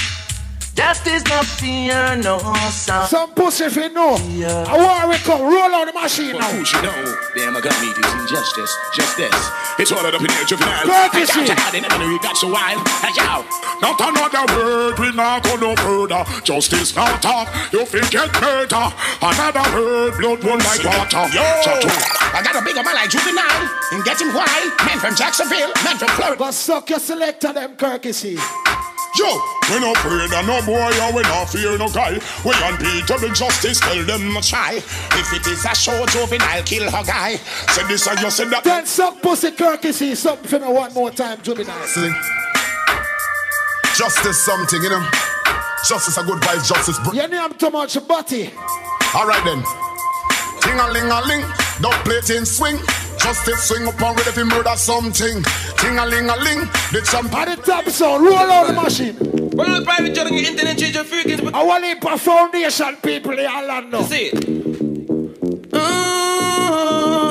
[SPEAKER 1] Justice no fear, no sound.
[SPEAKER 3] Some pussy if you know.
[SPEAKER 1] Yeah.
[SPEAKER 3] I want to come roll out the machine now.
[SPEAKER 12] Who should know? Damn, I got meetings injustice. Just this. It's all up in there, juvenile.
[SPEAKER 3] Courtesy.
[SPEAKER 12] I never knew you got so wild. Hey, yo.
[SPEAKER 6] Not another word, we not go no further. Justice now talk, you think get murder. Another word, blood run like water.
[SPEAKER 12] Yo.
[SPEAKER 6] Chat to-
[SPEAKER 12] I got a bigger man like juvenile. And get him wild. Man from Jacksonville. Man from Florida.
[SPEAKER 3] But suck your selector them courtesy.
[SPEAKER 6] Yo, we no afraid of no boy and we no fear no guy. We unbeatable justice, tell them no try.
[SPEAKER 12] If it is a show, juvenile kill her guy.
[SPEAKER 6] Say this and you say that.
[SPEAKER 3] Then suck pussy courtesy. Something for me one more time, juvenile.
[SPEAKER 5] See? Justice something, you know. Justice a good vibe, justice. Br-
[SPEAKER 3] You name too much body.
[SPEAKER 5] All right then. Ting a ling a ling, dub plating swing. Justice swing up and ready for murder something. Ting a ling a ling, the champ.
[SPEAKER 3] At the top sound, roll out the machine.
[SPEAKER 22] World private journal, internet change your freaking.
[SPEAKER 3] I want to foundation people in Orlando.
[SPEAKER 22] See. Ooh,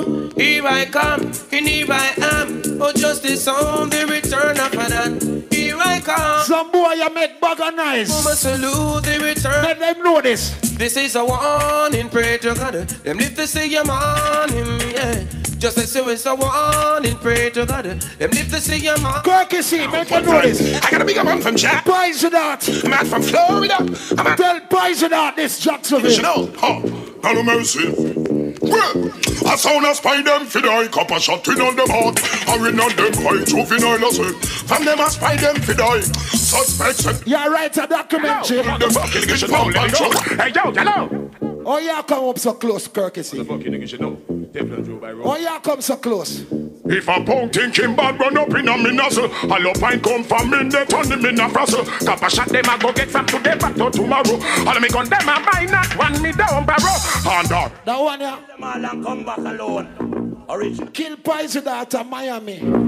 [SPEAKER 22] mm-hmm. here I come, and here I am. Oh, justice on the return of an Here I come.
[SPEAKER 3] Some boy you make bugger nice.
[SPEAKER 22] Mama salute the return.
[SPEAKER 3] Let them know this.
[SPEAKER 22] This is a warning, pray to God. Them live to see your morning, yeah. Just as so it's a warning, pray to God. Them live to see your morning.
[SPEAKER 3] Courtesy, make them know this.
[SPEAKER 6] I got to be a bigger man from Jack.
[SPEAKER 3] Poison Dart.
[SPEAKER 6] A man from Florida. A man
[SPEAKER 3] Tell Poison Dart this Jacksonville.
[SPEAKER 6] You know, oh, hello mercy. Well, as soon as by them for die, copper shot in on them heart. Or in on them by juvenile as well. From them as by them for die. Suspects and
[SPEAKER 3] You write a documentary.
[SPEAKER 6] them back in the pump and truck.
[SPEAKER 12] Hey, yo, hello.
[SPEAKER 3] Oh, yeah, come up so close, Courtesy.
[SPEAKER 12] Fuck you niggas should know. Teflon drove by road.
[SPEAKER 3] Oh, you come so close.
[SPEAKER 6] If a punk thinking bad run up in a me nozzle All up and come from in the turn him in a frazzle
[SPEAKER 12] Copper shot them, I go get some today, back to tomorrow. All of me gun them, I buy not one me down barrow.
[SPEAKER 6] And that
[SPEAKER 3] That one, yeah.
[SPEAKER 1] Man, and come back alone. Original.
[SPEAKER 3] Kill Poison Dart at Miami.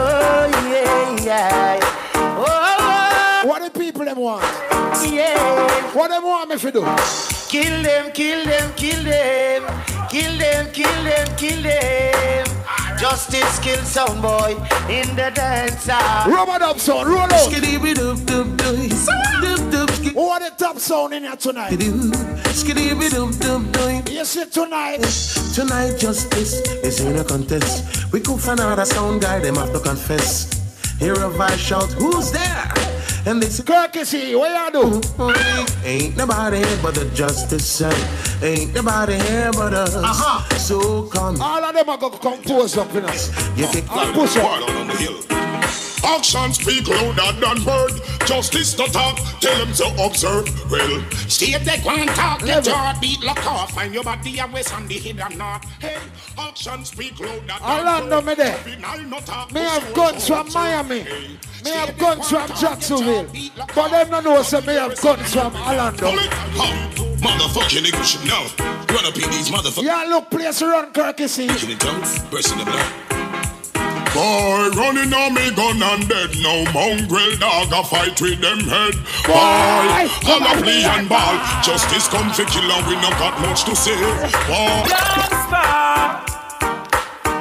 [SPEAKER 1] Oh yeah, yeah Oh,
[SPEAKER 3] What the people them want?
[SPEAKER 1] yeah
[SPEAKER 3] What them want me to do?
[SPEAKER 1] Kill them, kill them, kill them Kill them, kill them, kill them Justice kill sound boy in the dance hall.
[SPEAKER 3] Rubber dub sound, roll out.
[SPEAKER 1] Skiddy dub dub dub.
[SPEAKER 3] Who want the top sound in here tonight? You see tonight?
[SPEAKER 17] Tonight justice is in a contest. We could find out a sound guy, them have to confess. Hear a voice shout, who's there?
[SPEAKER 23] And they say,
[SPEAKER 3] Courtesy, what you do?
[SPEAKER 23] Ain't nobody here but the justice son. Ain't nobody here but us.
[SPEAKER 3] Uh-huh.
[SPEAKER 23] So come.
[SPEAKER 3] All of them are going to compose up in us.
[SPEAKER 23] You can
[SPEAKER 3] I'll push up.
[SPEAKER 6] Action speak louder than word. Justice to talk, tell them to observe. Well,
[SPEAKER 10] See if they want talk, let your heart beat lock off. Find your body and west on the hill and north.
[SPEAKER 6] Hey, action speak louder than
[SPEAKER 3] Orlando, me there.
[SPEAKER 6] no talk.
[SPEAKER 3] Me have guns from Miami. Me have guns from Jacksonville. But them no know say me have guns from Orlando.
[SPEAKER 6] Motherfucking niggas should know. Run up in these motherfuckers.
[SPEAKER 3] Yeah, look, place around Kirkisy.
[SPEAKER 6] Killing tongues, bursting the blood. Boy, running on me gun and dead. No mongrel dog a fight with them head. Boy, all a play and ball. Justice come for kill and we not got much to say. Boy.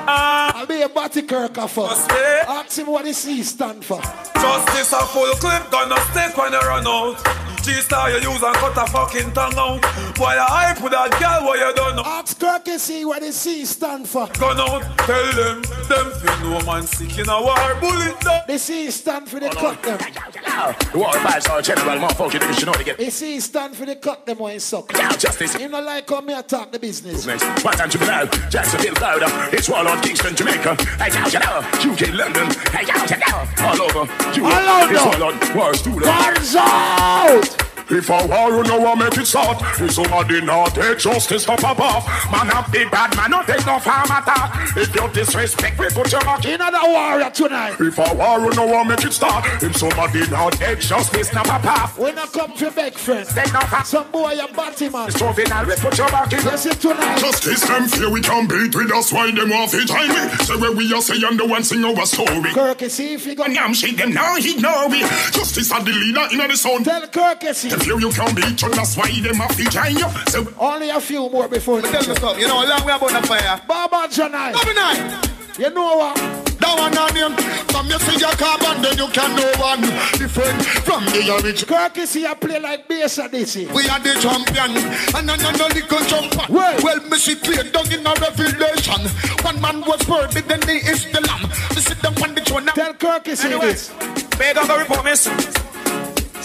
[SPEAKER 3] I'll be a Batty Kirker for. Ask him what the C stand for.
[SPEAKER 12] Justice a full clip, gonna stick when you run out. G-star you use and cut a fucking tongue out. Why you hype with that girl, what you done?
[SPEAKER 3] Ask Kirkisy what the C stand for.
[SPEAKER 12] Gun out, tell them, them feel no man sick in a war, bullet down.
[SPEAKER 3] The C stand for the cut them.
[SPEAKER 10] The war five star general, motherfucking niggas should know to get.
[SPEAKER 3] The C stand for the cut them when you suck.
[SPEAKER 10] Yeah, justice.
[SPEAKER 3] You know like how me attack the business.
[SPEAKER 10] Next, what time juvenile? Jacksonville, Florida. It's Warlord, Kingston, Jamaica. Hey, out you know. UK, London. Hey, out you know. All over. Europe.
[SPEAKER 3] All over.
[SPEAKER 10] It's Warlord, Wars, Student.
[SPEAKER 3] Guards out!
[SPEAKER 6] If a war you know what make it start. If somebody not take justice pop off Man up the bad man not take no farm attack If you disrespect we put your back
[SPEAKER 3] In the warrior tonight.
[SPEAKER 6] If a war you know what make it start. If somebody not take justice pop off
[SPEAKER 3] We not come to beg friends
[SPEAKER 6] Take no fat
[SPEAKER 3] Some boy a batty man.
[SPEAKER 6] It's juvenile we put your back in.
[SPEAKER 3] Yes it tonight.
[SPEAKER 6] Justice them fear we can beat with us. Why them off it time me? Say where we are say and the one sing our story.
[SPEAKER 3] Kirky see if you go.
[SPEAKER 6] Yam shake them now ignore we Justice are the leader in the sound
[SPEAKER 3] Tell Kirky see
[SPEAKER 6] If you you can beat you that's why them have to join you So
[SPEAKER 3] Only a few more before
[SPEAKER 24] Tell me something, you know, long way about the fire.
[SPEAKER 3] Baba Janai
[SPEAKER 24] Bobby night.
[SPEAKER 3] You know what?
[SPEAKER 24] That one on him. From you see your carbon, then you can know one different from the original.
[SPEAKER 3] Kirky see a play like bass at this year.
[SPEAKER 24] We are the champion, and I know no little jumper.
[SPEAKER 3] Well,
[SPEAKER 24] well, me see clear down in a revelation. One man was worthy, then he is the lamb. Me sit down on the throne.
[SPEAKER 3] Tell Kirky see
[SPEAKER 12] Anyway,
[SPEAKER 3] this.
[SPEAKER 12] beg of a report, miss.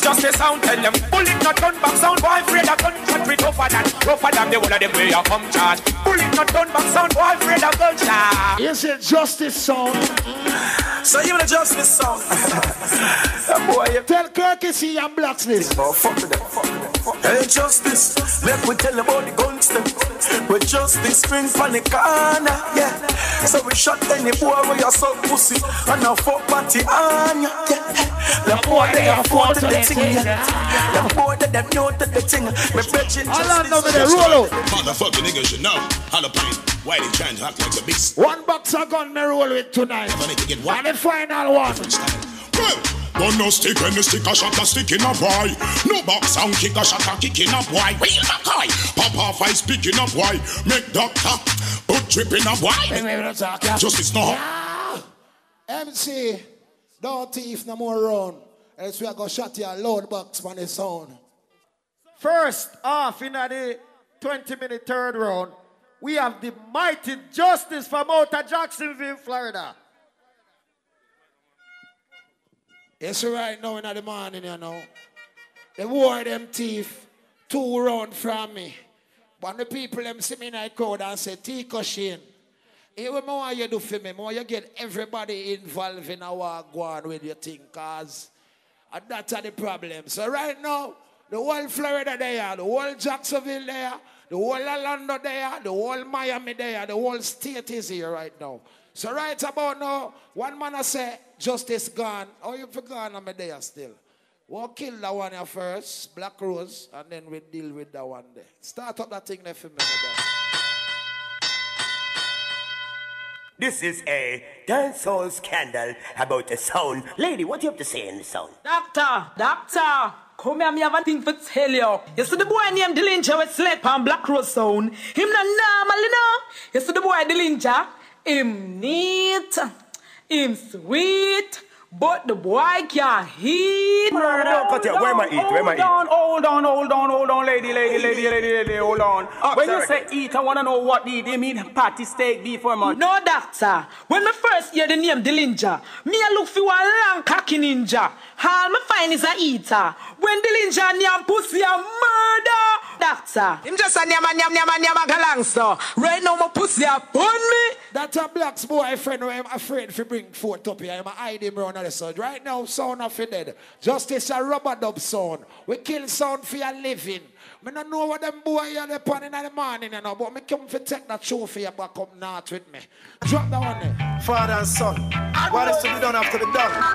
[SPEAKER 12] Just a sound tell them Bullet not done back sound. Boy afraid of gunshot We tougher than Rougher than the one of them where you come charge Bullet not done back sound. Boy afraid of gunshot.
[SPEAKER 3] Is it justice sound?
[SPEAKER 12] So you the justice sound. Boy
[SPEAKER 3] Tell Kirky see and blacks this
[SPEAKER 12] Oh fuck with them fuck with them Hey justice. Let me tell you about the guns them. With justice spring from the corner Yeah. So we shot any boy where you suck pussy. And a fuck party on ya Yeah the boy they are fought to the thing. The boy that them know to the thing. Me preaching justice.
[SPEAKER 3] roll out.
[SPEAKER 6] Motherfucking niggas should know how to paint. Why they trying to act like a beast?
[SPEAKER 3] One box of gun me roll with tonight.
[SPEAKER 6] I need to get
[SPEAKER 3] And the final one.
[SPEAKER 6] Gun no stick when the stick a shot a stick in a boy. No box sound kick a shot a kick in a boy. Wheel McCoy. Pop off I speak in a boy. Make doctor put drip in a boy. Just Justice no.
[SPEAKER 3] MC, don't thief no more run. Else we are gonna shut your load box on the sound.
[SPEAKER 14] First off in the 20 minute third round, we have the mighty Justice from out of Jacksonville, Florida.
[SPEAKER 3] It's right now in the morning, you know. The war them thief two round from me. But the people them see me in the crowd and say, Tico Shane, here want you do for me, want you get everybody involved in our go with your thing, cause and that's the problem. So right now, the whole Florida there, the whole Jacksonville there, the whole Orlando there, the whole Miami there, the whole state is here right now. So right about now, one man I say, justice gone. Oh, you forgot I'm there still. We'll kill that one here first, Black Roze, and then we deal with that one there. Start up that thing there for me,
[SPEAKER 25] This is a dancehall scandal about a sound. Lady, what do you have to say in the sound?
[SPEAKER 26] Doctor, doctor, come here, me have a thing for tell you. You see the boy named Dillinger with sleep on Black Roze Sound. Him not normal, you know. You see the boy Dillinger, him neat, him sweet, but the boy can't heat.
[SPEAKER 25] No, no, no, cut it. Where am I eat? Where am I
[SPEAKER 27] Hold on, hold on, hold on, hold on, lady, lady, lady, lady, lady, hold on.
[SPEAKER 25] Oh,
[SPEAKER 27] when you say eat, I want to know what eat. You mean patty, steak, beef, or man?
[SPEAKER 26] No, doctor. When me first hear the name Dillinger, me I look for one long cocky ninja. All me find is a eater. When the ninja and pussy a murder. Doctor. Him just a nyam and nyam nyam and nyam a galangster. Right now my pussy a burn me.
[SPEAKER 3] That's a black's boyfriend who I'm afraid to bring forth up here. I'm a hide him around the sun. Right now, sound of dead. Justice a rubber dub sound. We kill sound for your living. Me not know what them boy are they put in the morning, you know, but me come for take that trophy back up north with me. Drop that one there.
[SPEAKER 12] Father and son. What is to be done after the done?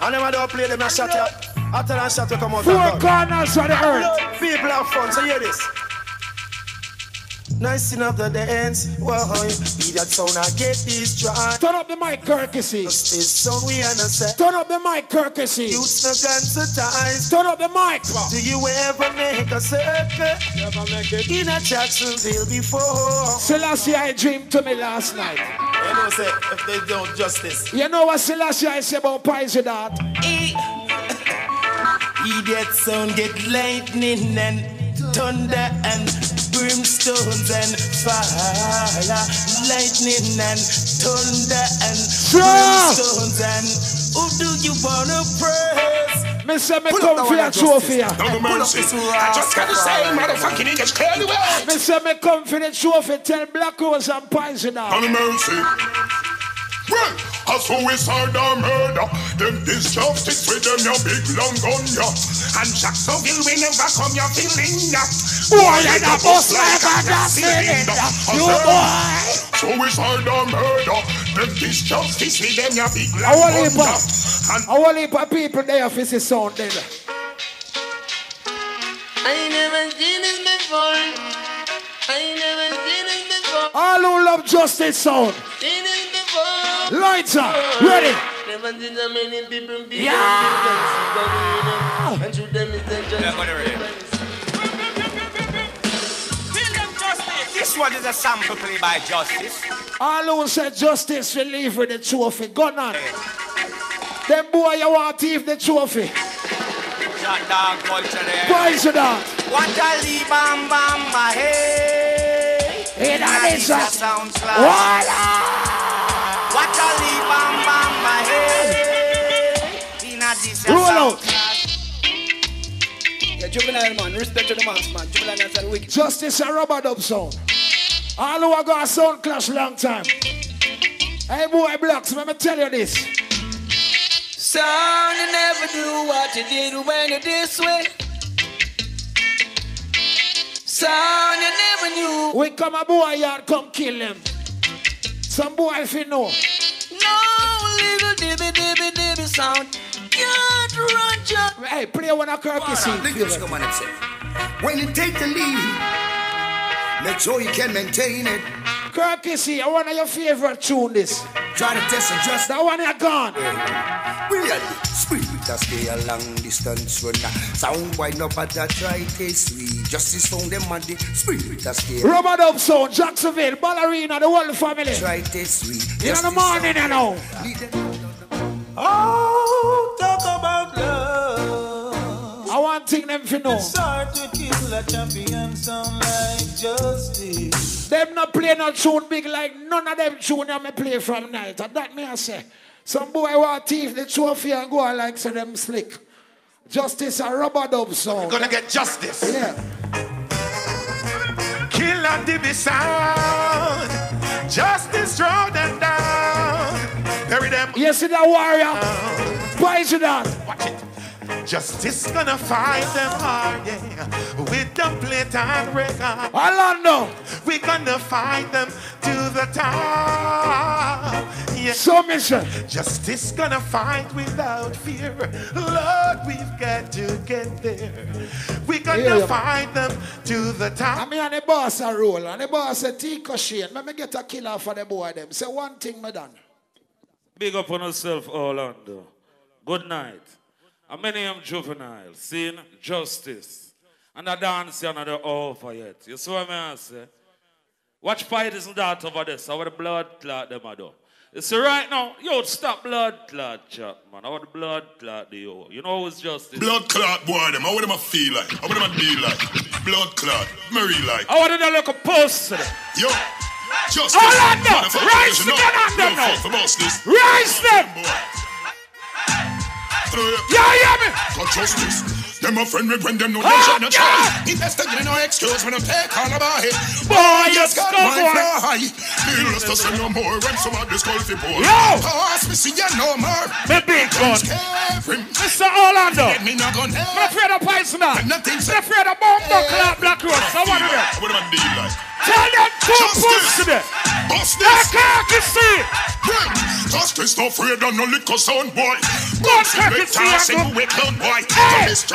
[SPEAKER 12] And them I don't play them, I shut you up. After that shot you come out
[SPEAKER 3] Four corners of the earth.
[SPEAKER 12] People have fun, so hear this. Nice enough the dance. Whoa, be that sound I get this try.
[SPEAKER 3] Turn up the mic, Kirkisy.
[SPEAKER 12] This song we understand.
[SPEAKER 3] Turn up the mic, Kirkisy.
[SPEAKER 12] Youths no ties.
[SPEAKER 3] Turn up the mic.
[SPEAKER 12] Do you ever make a circle? Never make it. In a Jacksonville before.
[SPEAKER 3] Selassie, I dreamed to me last night.
[SPEAKER 12] You know, say, if they don't justice.
[SPEAKER 3] You know what Selassie I say about Poison Dart?
[SPEAKER 12] Idiot sound get lightning and thunder and brimstones and fire. Lightning and thunder and brimstones and who do you wanna praise?
[SPEAKER 3] Me say me come for your trophy.
[SPEAKER 12] No mercy. I just gotta say, motherfucking English clearly well.
[SPEAKER 3] Me say me come for the trophy. Tell Black Roze and Poison Dart.
[SPEAKER 6] No mercy. Well, a suicide or murder, them this justice with them your big long gun ya. And Jacksonville will never come your feeling ya.
[SPEAKER 3] Boy, you a bust like a gas cylinder. You boy.
[SPEAKER 6] Suicide or murder, them this justice with them your big
[SPEAKER 3] I
[SPEAKER 6] long
[SPEAKER 3] want
[SPEAKER 6] gun
[SPEAKER 3] heap
[SPEAKER 6] ya.
[SPEAKER 3] And I want heap of people there for this sound then.
[SPEAKER 28] I never seen this before. I never seen this before.
[SPEAKER 3] All who love justice sound.
[SPEAKER 28] Seen this before.
[SPEAKER 3] Lights up. Ready.
[SPEAKER 28] Never seen so many people be
[SPEAKER 3] Yeah.
[SPEAKER 28] And to them is the
[SPEAKER 25] This one is a sample play by Justice.
[SPEAKER 3] All who said justice will leave with the trophy. Gun on. Them boy you want to thief the trophy.
[SPEAKER 25] Shot dog culture there.
[SPEAKER 3] Poison Dart.
[SPEAKER 25] What a lee bam bam my hey.
[SPEAKER 3] In a this
[SPEAKER 25] a sound class.
[SPEAKER 3] Voila.
[SPEAKER 25] What a lee bam bam my hey. In a this a
[SPEAKER 3] Roll out.
[SPEAKER 29] Yeah, juvenile man, respect to the mass man. Juvenile man, are wicked.
[SPEAKER 3] Justice a rubber dub sound. All who are got a sound clash long time. Hey boy blocks, let me tell you this.
[SPEAKER 29] Son, you never do what you did when you this way. Son, you never knew.
[SPEAKER 3] We come a boy yard, come kill him. Some boy if you know.
[SPEAKER 29] No little dibby dibby dibby sound. Can't run just.
[SPEAKER 3] Hey, play one of Kirky scene.
[SPEAKER 30] When you take the lead, make sure you can maintain it.
[SPEAKER 3] Kirky see, I one of your favorite tune this.
[SPEAKER 30] Try to test and just
[SPEAKER 3] That one you gone.
[SPEAKER 30] Really, spirit that stay a long distance runner. Sound wide up at that try taste sweet. Justice found them on the spirit that stay.
[SPEAKER 3] Robert dub sound, Jacksonville, ballerina, the whole family.
[SPEAKER 30] Try taste sweet.
[SPEAKER 3] In the morning, you know.
[SPEAKER 12] Oh, talk about love.
[SPEAKER 3] I want thing them to know.
[SPEAKER 12] It's hard to kill a champion sound like justice.
[SPEAKER 3] Them not play no tune big like none of them tune them me play from night. And that me I say. Some boy want thief the trophy and go on like so them slick. Justice a rubber dub sound.
[SPEAKER 31] Gonna get justice.
[SPEAKER 3] Yeah.
[SPEAKER 31] Kill and dibby sound. Justice throw them down. Bury them.
[SPEAKER 3] You see that warrior? Poison Dart.
[SPEAKER 31] Watch it. Justice gonna find them hard, yeah. With the plate and record.
[SPEAKER 3] Orlando.
[SPEAKER 31] We gonna find them to the top. Yeah.
[SPEAKER 3] Submission.
[SPEAKER 31] Justice gonna fight without fear. Lord, we've got to get there. We gonna
[SPEAKER 3] Yeah, yeah.
[SPEAKER 31] find them to the top.
[SPEAKER 3] I mean, and the boss a roll, and the boss a Tico Shane. Let me get a killer for the boy them. Say one thing, me done.
[SPEAKER 1] Big up on yourself, Orlando. Good night. A many am juvenile, sin, justice. And a dance another over yet. You see what I say? Watch fight isn't that over what the blood clot them a do. You see right now, yo, stop blood clot chat, man. How the blood clot do you? You know who's justice?
[SPEAKER 6] Blood clot boy them, how would them a feel like? How would them a deal like? Blood clot, Mary like.
[SPEAKER 1] I want them to look a post to them.
[SPEAKER 6] Yo, justice.
[SPEAKER 1] Orlando,
[SPEAKER 6] Motherfucker,
[SPEAKER 1] rise
[SPEAKER 6] you know,
[SPEAKER 1] them on them now.
[SPEAKER 6] fuck for boss this.
[SPEAKER 1] Rise them!
[SPEAKER 10] Yeah, yeah, me.
[SPEAKER 6] For justice. Them a friend me when them know they should not try. The best thing no excuse when I take all about it.
[SPEAKER 10] Boy, you
[SPEAKER 6] just got my
[SPEAKER 10] boy.
[SPEAKER 6] fly. Needless to say no more when some of this coffee boy.
[SPEAKER 10] Yo.
[SPEAKER 6] Pass me see ya no more.
[SPEAKER 10] Me big gun. Mr. Orlando.
[SPEAKER 6] Me not gonna
[SPEAKER 10] I'm afraid of poison now. I'm afraid of bomb buckle black rose. So what do that?
[SPEAKER 6] What am I doing like?
[SPEAKER 10] Tell them to push today.
[SPEAKER 6] Bust
[SPEAKER 10] I can't see.
[SPEAKER 6] Justice no afraid of no liquor sound boy.
[SPEAKER 10] God,
[SPEAKER 6] Guns
[SPEAKER 10] take
[SPEAKER 6] in
[SPEAKER 10] it,
[SPEAKER 6] the toss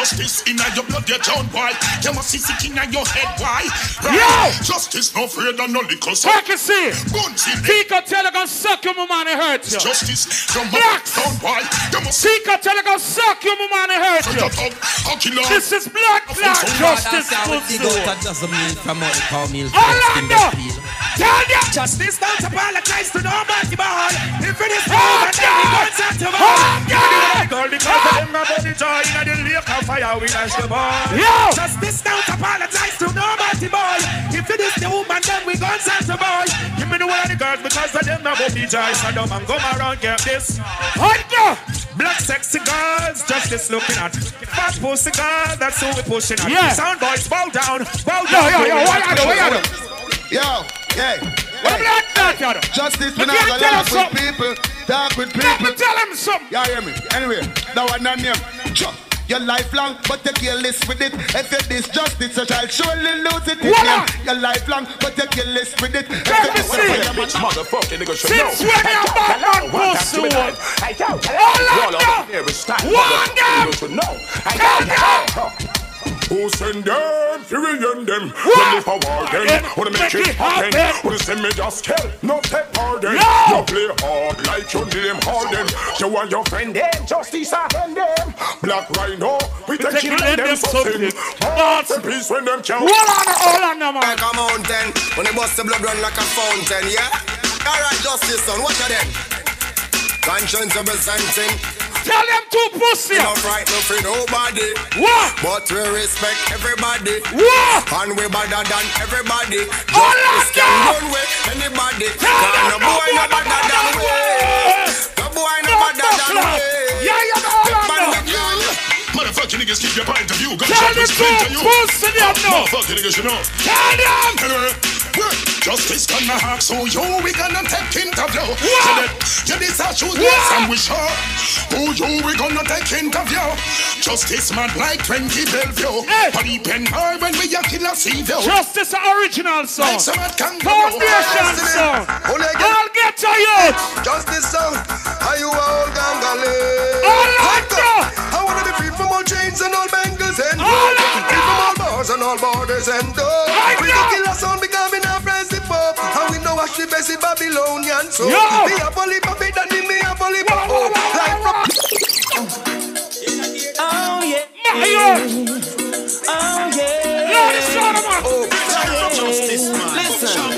[SPEAKER 10] see,
[SPEAKER 6] in
[SPEAKER 10] I go-
[SPEAKER 6] the clown boy.
[SPEAKER 10] Hey.
[SPEAKER 6] There is justice in your blood, your town boy. You must see sick in your head, boy.
[SPEAKER 10] Yo.
[SPEAKER 6] Justice no afraid of no liquor sound.
[SPEAKER 10] Take it, see.
[SPEAKER 6] Guns in
[SPEAKER 10] Tico tell you gonna suck you, my man, it hurt you.
[SPEAKER 6] justice. You
[SPEAKER 10] Black.
[SPEAKER 6] must sound boy. You must
[SPEAKER 10] Tico tell you gonna suck you, my man, it hurt you.
[SPEAKER 6] I'll.
[SPEAKER 10] This is blood black justice. footstool.
[SPEAKER 32] That doesn't mean from out the cow meal.
[SPEAKER 10] Orlando. Tell them.
[SPEAKER 1] Justice don't apologize to nobody, boy. If it is wrong, then we
[SPEAKER 10] God.
[SPEAKER 1] gon' set to
[SPEAKER 10] Oh,
[SPEAKER 1] boy.
[SPEAKER 10] God.
[SPEAKER 1] Girl, because of them about the joy in the lake of fire, we dash the boy.
[SPEAKER 10] Yo.
[SPEAKER 1] Justice don't apologize to nobody, boy. If it is the woman, then we gon' set to boy. Give me the one of the girls because of them about the joy. So them and come around, get this.
[SPEAKER 10] Orlando.
[SPEAKER 1] Black sexy girls, justice looking at. Fat pussy girls, that's who we pushing at.
[SPEAKER 10] Yeah.
[SPEAKER 1] Sound boys, bow down, bow
[SPEAKER 10] Yo,
[SPEAKER 1] down.
[SPEAKER 10] yo, yo, what you do, what you do?
[SPEAKER 24] Yo, yeah.
[SPEAKER 10] What black that you?
[SPEAKER 24] Justice,
[SPEAKER 10] You
[SPEAKER 24] we not
[SPEAKER 10] can't
[SPEAKER 24] gonna laugh with
[SPEAKER 10] something.
[SPEAKER 24] people, talk with
[SPEAKER 10] Let me tell him something.
[SPEAKER 24] Yeah, hear me. Anyway, that one not name. Chuck. Your lifelong, but you careless with it. If it is justice, you shall surely lose it.
[SPEAKER 10] What?
[SPEAKER 24] Yeah, Your lifelong, but you careless with it. If
[SPEAKER 10] Let
[SPEAKER 24] it
[SPEAKER 10] me
[SPEAKER 24] is
[SPEAKER 10] see.
[SPEAKER 6] Bitch, motherfucker, nigga, should
[SPEAKER 10] Since
[SPEAKER 6] know.
[SPEAKER 10] when you Batman pussy one? Orlando. One them.
[SPEAKER 6] should know.
[SPEAKER 10] Tell them.
[SPEAKER 6] Who send them? Fury and them.
[SPEAKER 10] What?
[SPEAKER 6] When if I war them,
[SPEAKER 10] Yeah,
[SPEAKER 6] wanna make
[SPEAKER 10] make
[SPEAKER 6] it
[SPEAKER 10] it
[SPEAKER 6] happen.
[SPEAKER 10] happen.
[SPEAKER 6] Wanna send me just tell, no take pardon.
[SPEAKER 10] No.
[SPEAKER 6] You play hard like your name Harden. You and your friend them, justice I them. Black Rhino, we take
[SPEAKER 10] take
[SPEAKER 6] it
[SPEAKER 10] it
[SPEAKER 6] and
[SPEAKER 10] them
[SPEAKER 6] them
[SPEAKER 10] something.
[SPEAKER 6] something. Hearts and peace when them chow.
[SPEAKER 10] Orlando, Orlando, man.
[SPEAKER 33] Like a mountain, when they bust the blood run like a fountain, yeah? Alright, justice, son, what are them? Conscience representing,
[SPEAKER 10] Tell them to pussy.
[SPEAKER 33] no frightened for nobody,
[SPEAKER 10] What?
[SPEAKER 33] but we respect everybody.
[SPEAKER 10] What?
[SPEAKER 33] And we better than everybody.
[SPEAKER 10] Orlando!
[SPEAKER 33] Justice can run with anybody.
[SPEAKER 10] Tell them
[SPEAKER 33] no
[SPEAKER 10] no
[SPEAKER 33] boy no better than we. No boy no
[SPEAKER 10] No
[SPEAKER 33] better than we.
[SPEAKER 10] Yeah, yeah, no, Orlando.
[SPEAKER 6] Motherfucking niggas keep your point of view.
[SPEAKER 10] Tell
[SPEAKER 6] Gunshot
[SPEAKER 10] them
[SPEAKER 6] will splinter
[SPEAKER 10] to pussy them now.
[SPEAKER 6] Motherfucking niggas should know.
[SPEAKER 10] Tell them.
[SPEAKER 6] Justice gonna hack, so you we gonna take interview.
[SPEAKER 10] What?
[SPEAKER 6] You this a shoot yes, and we sure. Who you we gonna take interview? Justice man like 20 Bellevue.
[SPEAKER 10] Hey.
[SPEAKER 6] But he pen when we a kill a sea view.
[SPEAKER 10] Justice original song.
[SPEAKER 6] Like some kangaroo.
[SPEAKER 10] Foundation song. All get to youth.
[SPEAKER 33] Justice song, are you a old gangale?
[SPEAKER 10] Orlando.
[SPEAKER 33] I wanna be free from all chains and all bangles and free from all bars and all borders and doors.
[SPEAKER 10] Right
[SPEAKER 33] We
[SPEAKER 10] now.
[SPEAKER 33] can kill and we know what the best Babylonian. So
[SPEAKER 10] Yo.
[SPEAKER 33] me a bully puppy, that me a bully puppy. Like from
[SPEAKER 29] Oh yeah.
[SPEAKER 10] My.
[SPEAKER 29] Oh yeah.
[SPEAKER 10] Yo, this song, man.
[SPEAKER 29] Listen.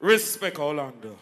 [SPEAKER 10] Respect Orlando.